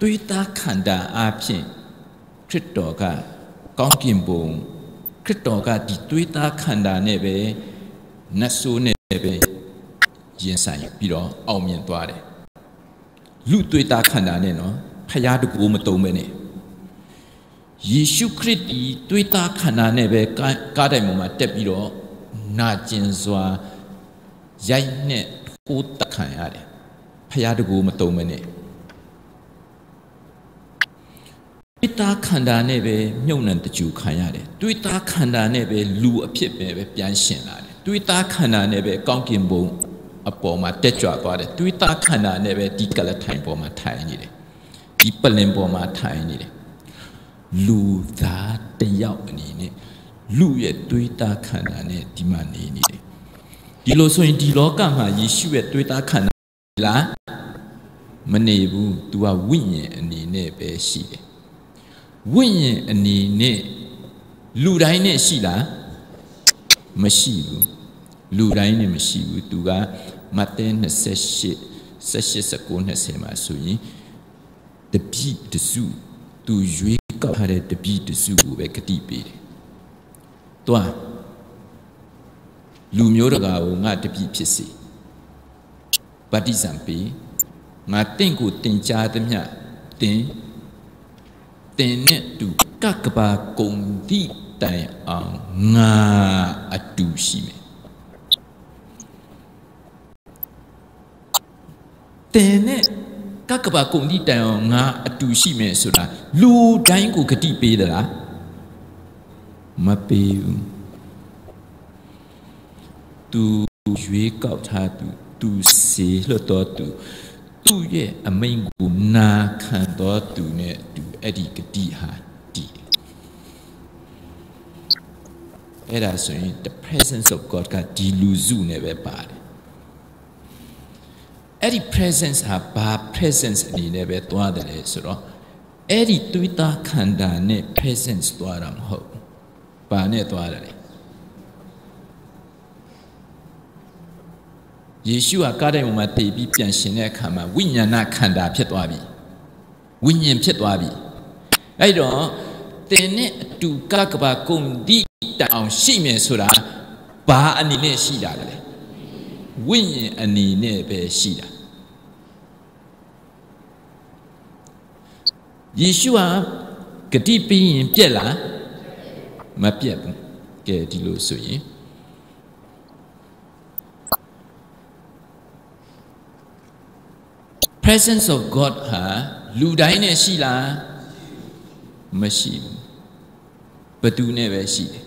တွေးသားခန္ဓာအဖြစ်ခရစ်တော်ကကောင်းကင်ဘုံခရစ်တော်ကဒီတွေးသားခန္ဓာနဲ့ပဲနတ်ဆိုးနဲ့ပဲရင်ဆိုင်ပြီးတော့အောင်မြင်သွားတယ်လူတွေးသားခန္ဓာနဲ့နော်ဖျားတကူမတုံးပဲနဲ့ ယေရှုခရစ်ဒီတွေးသားခန္ဓာနဲ့ပဲကားတိုင်ပေါ်မှာတက်ပြီးတော့နာကျင်စွာရိုက်နဲ့ကိုးတခံရတယ်ဖျားတကူမတုံးပဲနဲ့တွေးသားခန္ဓာနဲ့ပဲမြုပ်နှံတကြူခံရတယ်တွေးသားခန္ဓာနဲ့ပဲလူအဖြစ်ပဲပဲပြန်ရှင်လာတယ်တွေးသားခန္ဓာနဲ့ပဲကောင်းကင်ဘုံအပေါ်မှာတက်ကြွသွားတယ်တွေးသားခန္ဓာနဲ့ပဲဒီကလထိုင်ပေါ်မှာထိုင်နေတယ်ဒီပလင်ပေါ်မှာထိုင်နေတယ် လူသားတယောက်အနေနဲ့လူရဲ့တွေးသားခန္ဓာနဲ့ဒီမှာနေနေတယ်ဒီလိုဆိုရင်ဒီလောကမှာယေရှုရဲ့တွေးသားခန္ဓာလားမနေဘူး तू ကဝိညာဉ်အနေနဲ့ပဲရှိတယ်ဝိညာဉ်အနေနဲ့လူတိုင်းနဲ့ရှိလားမရှိဘူးလူတိုင်းနဲ့မရှိဘူးသူကမဿဲ28 18 19 20မှာဆိုရင်တပိတစုသူရွေး ကောက်ထားတဲ့တပိတစုကိုပဲဂတိပေးတယ်။တွားလူမျိုးတကာကိုငါတပိဖြစ်စေဗတ္တိဇံပေးငါတင့်ကိုတင်ကြားသမျှတင်တင်နဲ့တူကကဘာကုံတိတိုင်အောင်ငါအတူရှိမယ်တင်နဲ့ ကကဘာကုံတိတိုင်အောင်ငါအတူရှိမယ်ဆိုတာလူတိုင်းကိုဂတိပေးသလားမပေးဘူးသူရွေးကောက်ထားသူသူစေလွတ်တော်သူသူ့ရဲ့အမိန်ကိုနာခံတော်သူနဲ့အတူအဲ့ဒီဂတိဟာတည်အဲ့ဒါဆိုရင် the presence of God ကဒီလူစုနဲ့ပဲပါတယ် အဲ့ဒီ presence ဟာဘာ presence အနေနဲ့ပဲသွားတယ်လေဆိုတော့အဲ့ဒီတွေးတာခန္ဓာနဲ့ presence သွားတာမဟုတ်ဘာနဲ့သွားတယ်လဲယေရှုဟာကားတိုင်းမှာတည်ပြီးပြန်ရှင်တဲ့အခါမှာဝိညာဏခန္ဓာဖြစ်သွားပြီဝိညာဉ်ဖြစ်သွားပြီအဲ့တော့တင်နဲ့အတူကကဘာကုံဒီတအောင်ရှိမယ်ဆိုတာဘာအနေနဲ့ရှိတာလဲ ဝိညာဉ်အနေနဲ့ပဲရှိတာယေရှုဟာဂတိပြီးရင်ပြက်လားမပြက်ဘူးကဲဒီလိုဆိုရင် presence of god ဟာလူတိုင်းနဲ့ရှိလားမရှိဘူးဘသူနဲ့ပဲရှိတယ်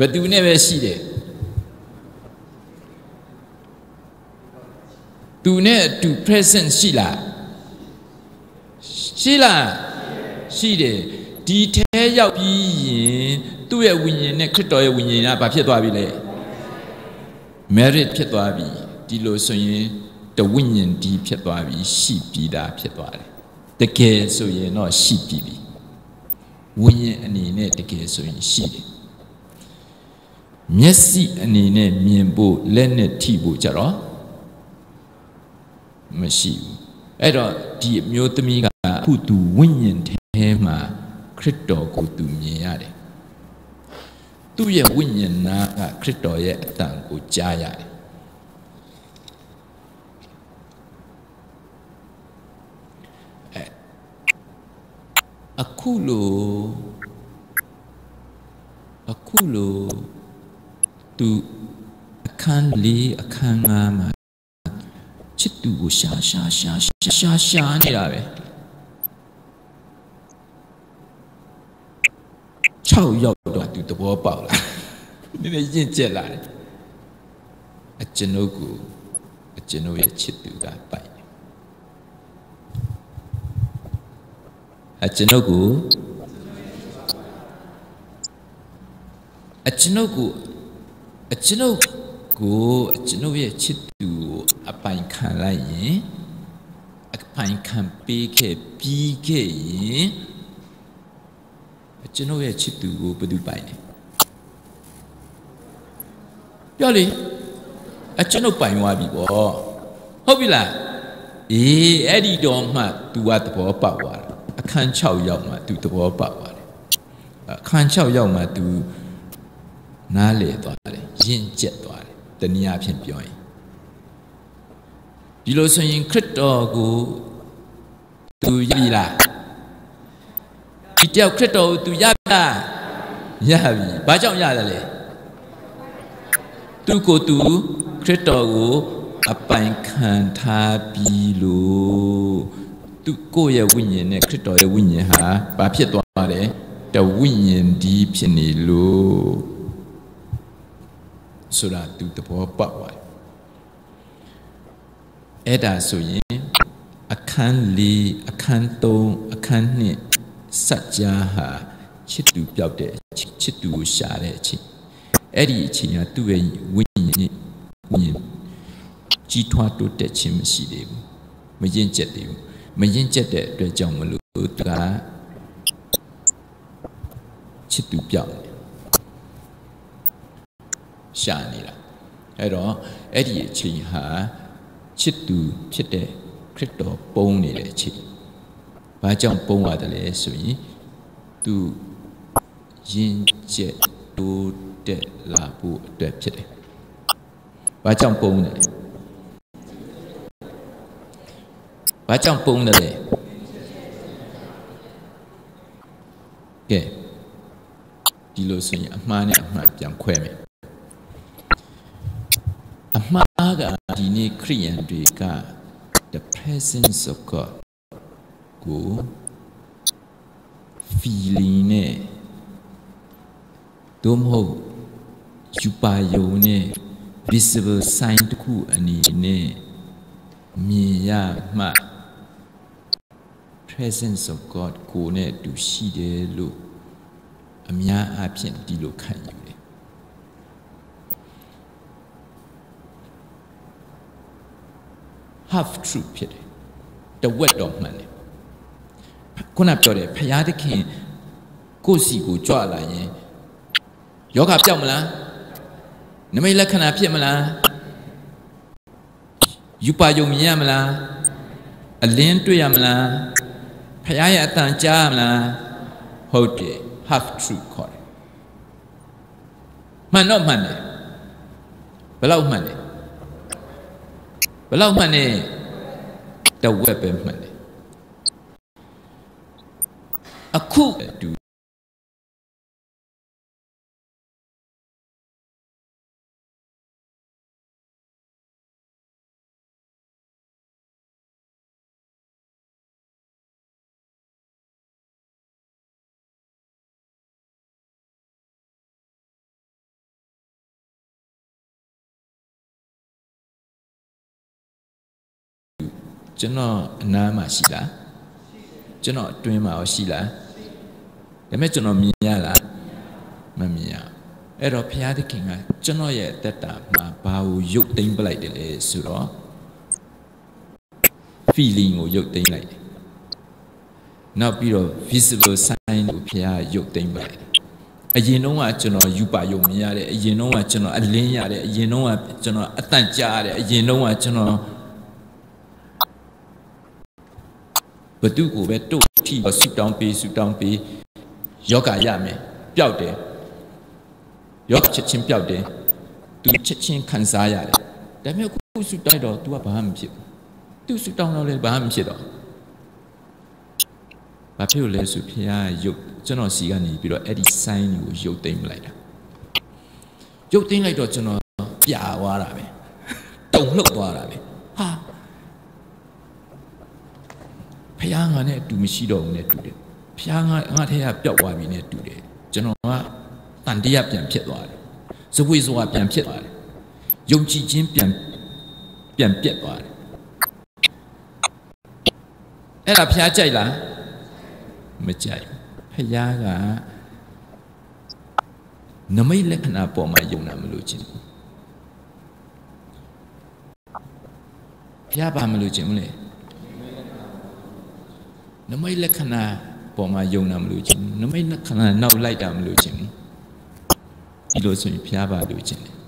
ဘသူနဲ့ပဲရှိတယ်သူနဲ့အတူ present ရှိလားရှိလားရှိတယ်ဒီထဲရောက်ပြီးရင်သူ့ရဲ့ဝိညာဉ်နဲ့ခရစ်တော်ရဲ့ဝိညာဉ်ကဘာဖြစ်သွားပြီလဲ merit ဖြစ်သွားပြီဒီလိုဆိုရင်တဝိညာဉ်ဒီဖြစ်သွားပြီရှိပြီးသားဖြစ်သွားတယ်တကယ်ဆိုရင်တော့ရှိပြီးပြီဝိညာဉ်အနေနဲ့တကယ်ဆိုရင်ရှိတယ် မျက်စိအနေနဲ့မြင်ဖို့လက်နဲ့ထိဖို့ကြတော့မရှိဘူးအဲ့တော့ဒီအမျိုးသမီးကခုသူဝိညာဉ်ထဲမှာခရစ်တော်ကိုသူမြင်ရတယ်သူ့ရဲ့ဝိညာဉ်နာကခရစ်တော်ရဲ့အတန်ကိုကြားရတယ်အဲအခုလိုအခုလို သူအခန်းလေးအခန်းငါးမှာချစ်သူကိုရှာရှာရှာရှာရှာနေတာပဲ6ရောက်တော့သူသဘောပေါက်လာနည်းနည်းရင့်ကျက်လာတယ်အကျွန်ုပ်ကိုအကျွန်ုပ်ရဲ့ချစ်သူကပိုက်အကျွန်ုပ်ကိုအကျွန်ုပ်ကို အကျွန်ုပ်ကိုအကျွန်ုပ်ရဲ့ချစ်သူကိုအပိုင်ခံလိုက်ရင်အပိုင်ခံပေးခဲ့ပြီးခဲ့ရင်ကျွန်တော်ရဲ့ချစ်သူကိုဘယ်သူပိုင်လဲပြောလေအကျွန်ုပ်ပိုင်သွားပြီပေါ့ဟုတ်ပြီလားအေးအဲ့ဒီတော့မှ तू ကသဘောပေါက်သွားတာအခန်း6ရောက်မှ तू သဘောပေါက်သွားတယ်အခန်း6ရောက်မှ तू နားလေသွား ရင့်ကျက်သွားတယ်တနည်းအားဖြင့်ပြောရင်ဒီလိုဆိုရင်ခရစ်တော်ကိုသူရပြီလားဒီတယောက်ခရစ်တော်ကိုသူရပြီလားရပြီဘာကြောင့်ရတယ်လဲသူကိုသူခရစ်တော်ကိုအပိုင်ခံထားပြီလို့သူကိုယ့်ရဲ့ဝိညာဉ်နဲ့ခရစ်တော်ရဲ့ဝိညာဉ်ဟာဘာဖြစ်သွားတယ်တဝိညာဉ်ဒီဖြစ်နေလို့ ဆိုတာ तू သဘောပေါက်သွားတယ်အဲ့ဒါဆိုရင်အခန်း၄အခန်း၃အခန်း၂စัจ जा ဟာချစ်သူပြောက်တဲ့ချစ်သူကိုရှာတဲ့အချိန်အဲ့ဒီအချိန်ကသူ့ရဲ့ဝိညာဉ်နဲ့ဝိညာဉ်ကြီးထွားတိုးတက်ခြင်းမရှိသေးဘူးမရင်ကျက်သေးဘူးမရင်ကျက်တဲ့အတွက်ကြောင့်မလို့သူကချစ်သူပြောက် ် ရှာနေတာအဲ့တော့အဲ့ဒီအချိန်ဟာချစ်သူဖြစ်တဲ့ခရစ်တော်ပုံနေတဲ့အချိန်ဘာကြောင့်ပုံရတယ်လဲဆိုရင်သူယဉ်ကျက်တိုးတက်လာဖို့အတွက်ဖြစ်တယ်ဘာကြောင့်ပုံတယ်လဲဘာကြောင့်ပုံတယ်လဲကဲဒီလိုဆိုရင်အမှားနဲ့အမှားပြန်ခွဲမယ်အမှား ကဒီနေ့ခရိယန်တွေက the presence of God ကို feeling နဲ့ဒုမဟုတ်ယူပါယုံနဲ့ visible sign တစ်ခုအနေနဲ့မြင်ရမှ presence of God ကိုနဲ့အတူရှိတယ်လို့အများအားဖြင့်ဒီလိုခံယူတယ် half truth ဖြစ်တယ်တဝက်တော့မှန်တယ်ခုနပြောတယ်ဖရာသခင်ကိုယ့်စီကိုကြွလာရင်ယောဂပြောက်မလားနမိတ်လက္ခဏာဖြစ်မလားယူပါယုံမြင်ရမလားအလင်းတွေ့ရမလားဖရာရဲ့အတန်ကြားရမလားဟုတ်တယ် half truth ခေါ်တယ်မှန်တော့မှန်တယ်ဘယ်လောက်မှန်တယ် ဘယ်လောက်မှန်လဲတဝက်ပဲမှန်တယ်အခုတူ ကျွန်တော်အနားမှာရှိလားကျွန်တော်အတွင်းမှာရောရှိလားဒါပေမဲ့ကျွန်တော်မြင်ရလားမမြင်ရအဲ့တော့ဘုရားသခင်ကကျွန်တော်ရဲ့အသက်တာမှာဘာကိုရုပ်သိမ်းပလိုက်တယ်လဲဆိုတော့ feeling ကိုရုပ်သိမ်းလိုက်တယ်နောက်ပြီးတော့ visible sign ကိုဘုရားရုပ်သိမ်းပလိုက်တယ်အရင်တုန်းကကျွန်တော်ယူပါယုံမြင်ရတယ်အရင်တုန်းကကျွန်တော်အလင်းရတယ်အရင်တုန်းကကျွန်တော်အတန့်ကြားရတယ်အရင်တုန်းကကျွန်တော် ဘသူကိုပဲတို့ထိဆူတောင်းပေးဆူတောင်းပေးယောဂရမယ်ပျောက်တယ်ယောဂချက်ချင်းပျောက်တယ်သူချက်ချင်းခံစားရတယ်ဒါပေမဲ့ခုဆူတောင်းတော့ तू ကဘာမှမဖြစ်ဘူး तू ဆူတောင်းတော့လည်းဘာမှမဖြစ်တော့ဘာဖြစ်လို့လဲဆိုဖခင်ရုပ်ကျွန်တော်စီကနေပြီးတော့အဲ့ဒီ sign ကိုရုပ်သိမ်းလိုက်တာရုပ်သိမ်းလိုက်တော့ကျွန်တော်ပြာသွားတာပဲတုံလှုပ်သွားတာပဲဟာ ဖះငါနဲ့အတူမရှိတော့ဘူးနဲ့တူတယ်ဖះငါငါထဲကပျောက်သွားပြီနဲ့တူတယ်ကျွန်တော်ကတန်တရားပြန်ဖြစ်သွားတယ်ဇဝေဇဝပြန်ဖြစ်သွားတယ်ယုံကြည်ခြင်းပြန်ပြန်ပြတ်သွားတယ်အဲ့ဒါဖះကြိုက်လားမကြိုက်ဖះကနမိတ်လက္ခဏာပေါ်မှာယုံတာမလို့ခြင်းဖះဘာမလို့ခြင်းမလဲ နမိတ်လက္ခဏာပေါ်မှာယုံတာမလို့ခြင်းနမိတ်လက္ခဏာနောက်လိုက်တာမလို့ခြင်းဒီလိုဆိုရင်ဖျားပါလို့ခြင်းတယ်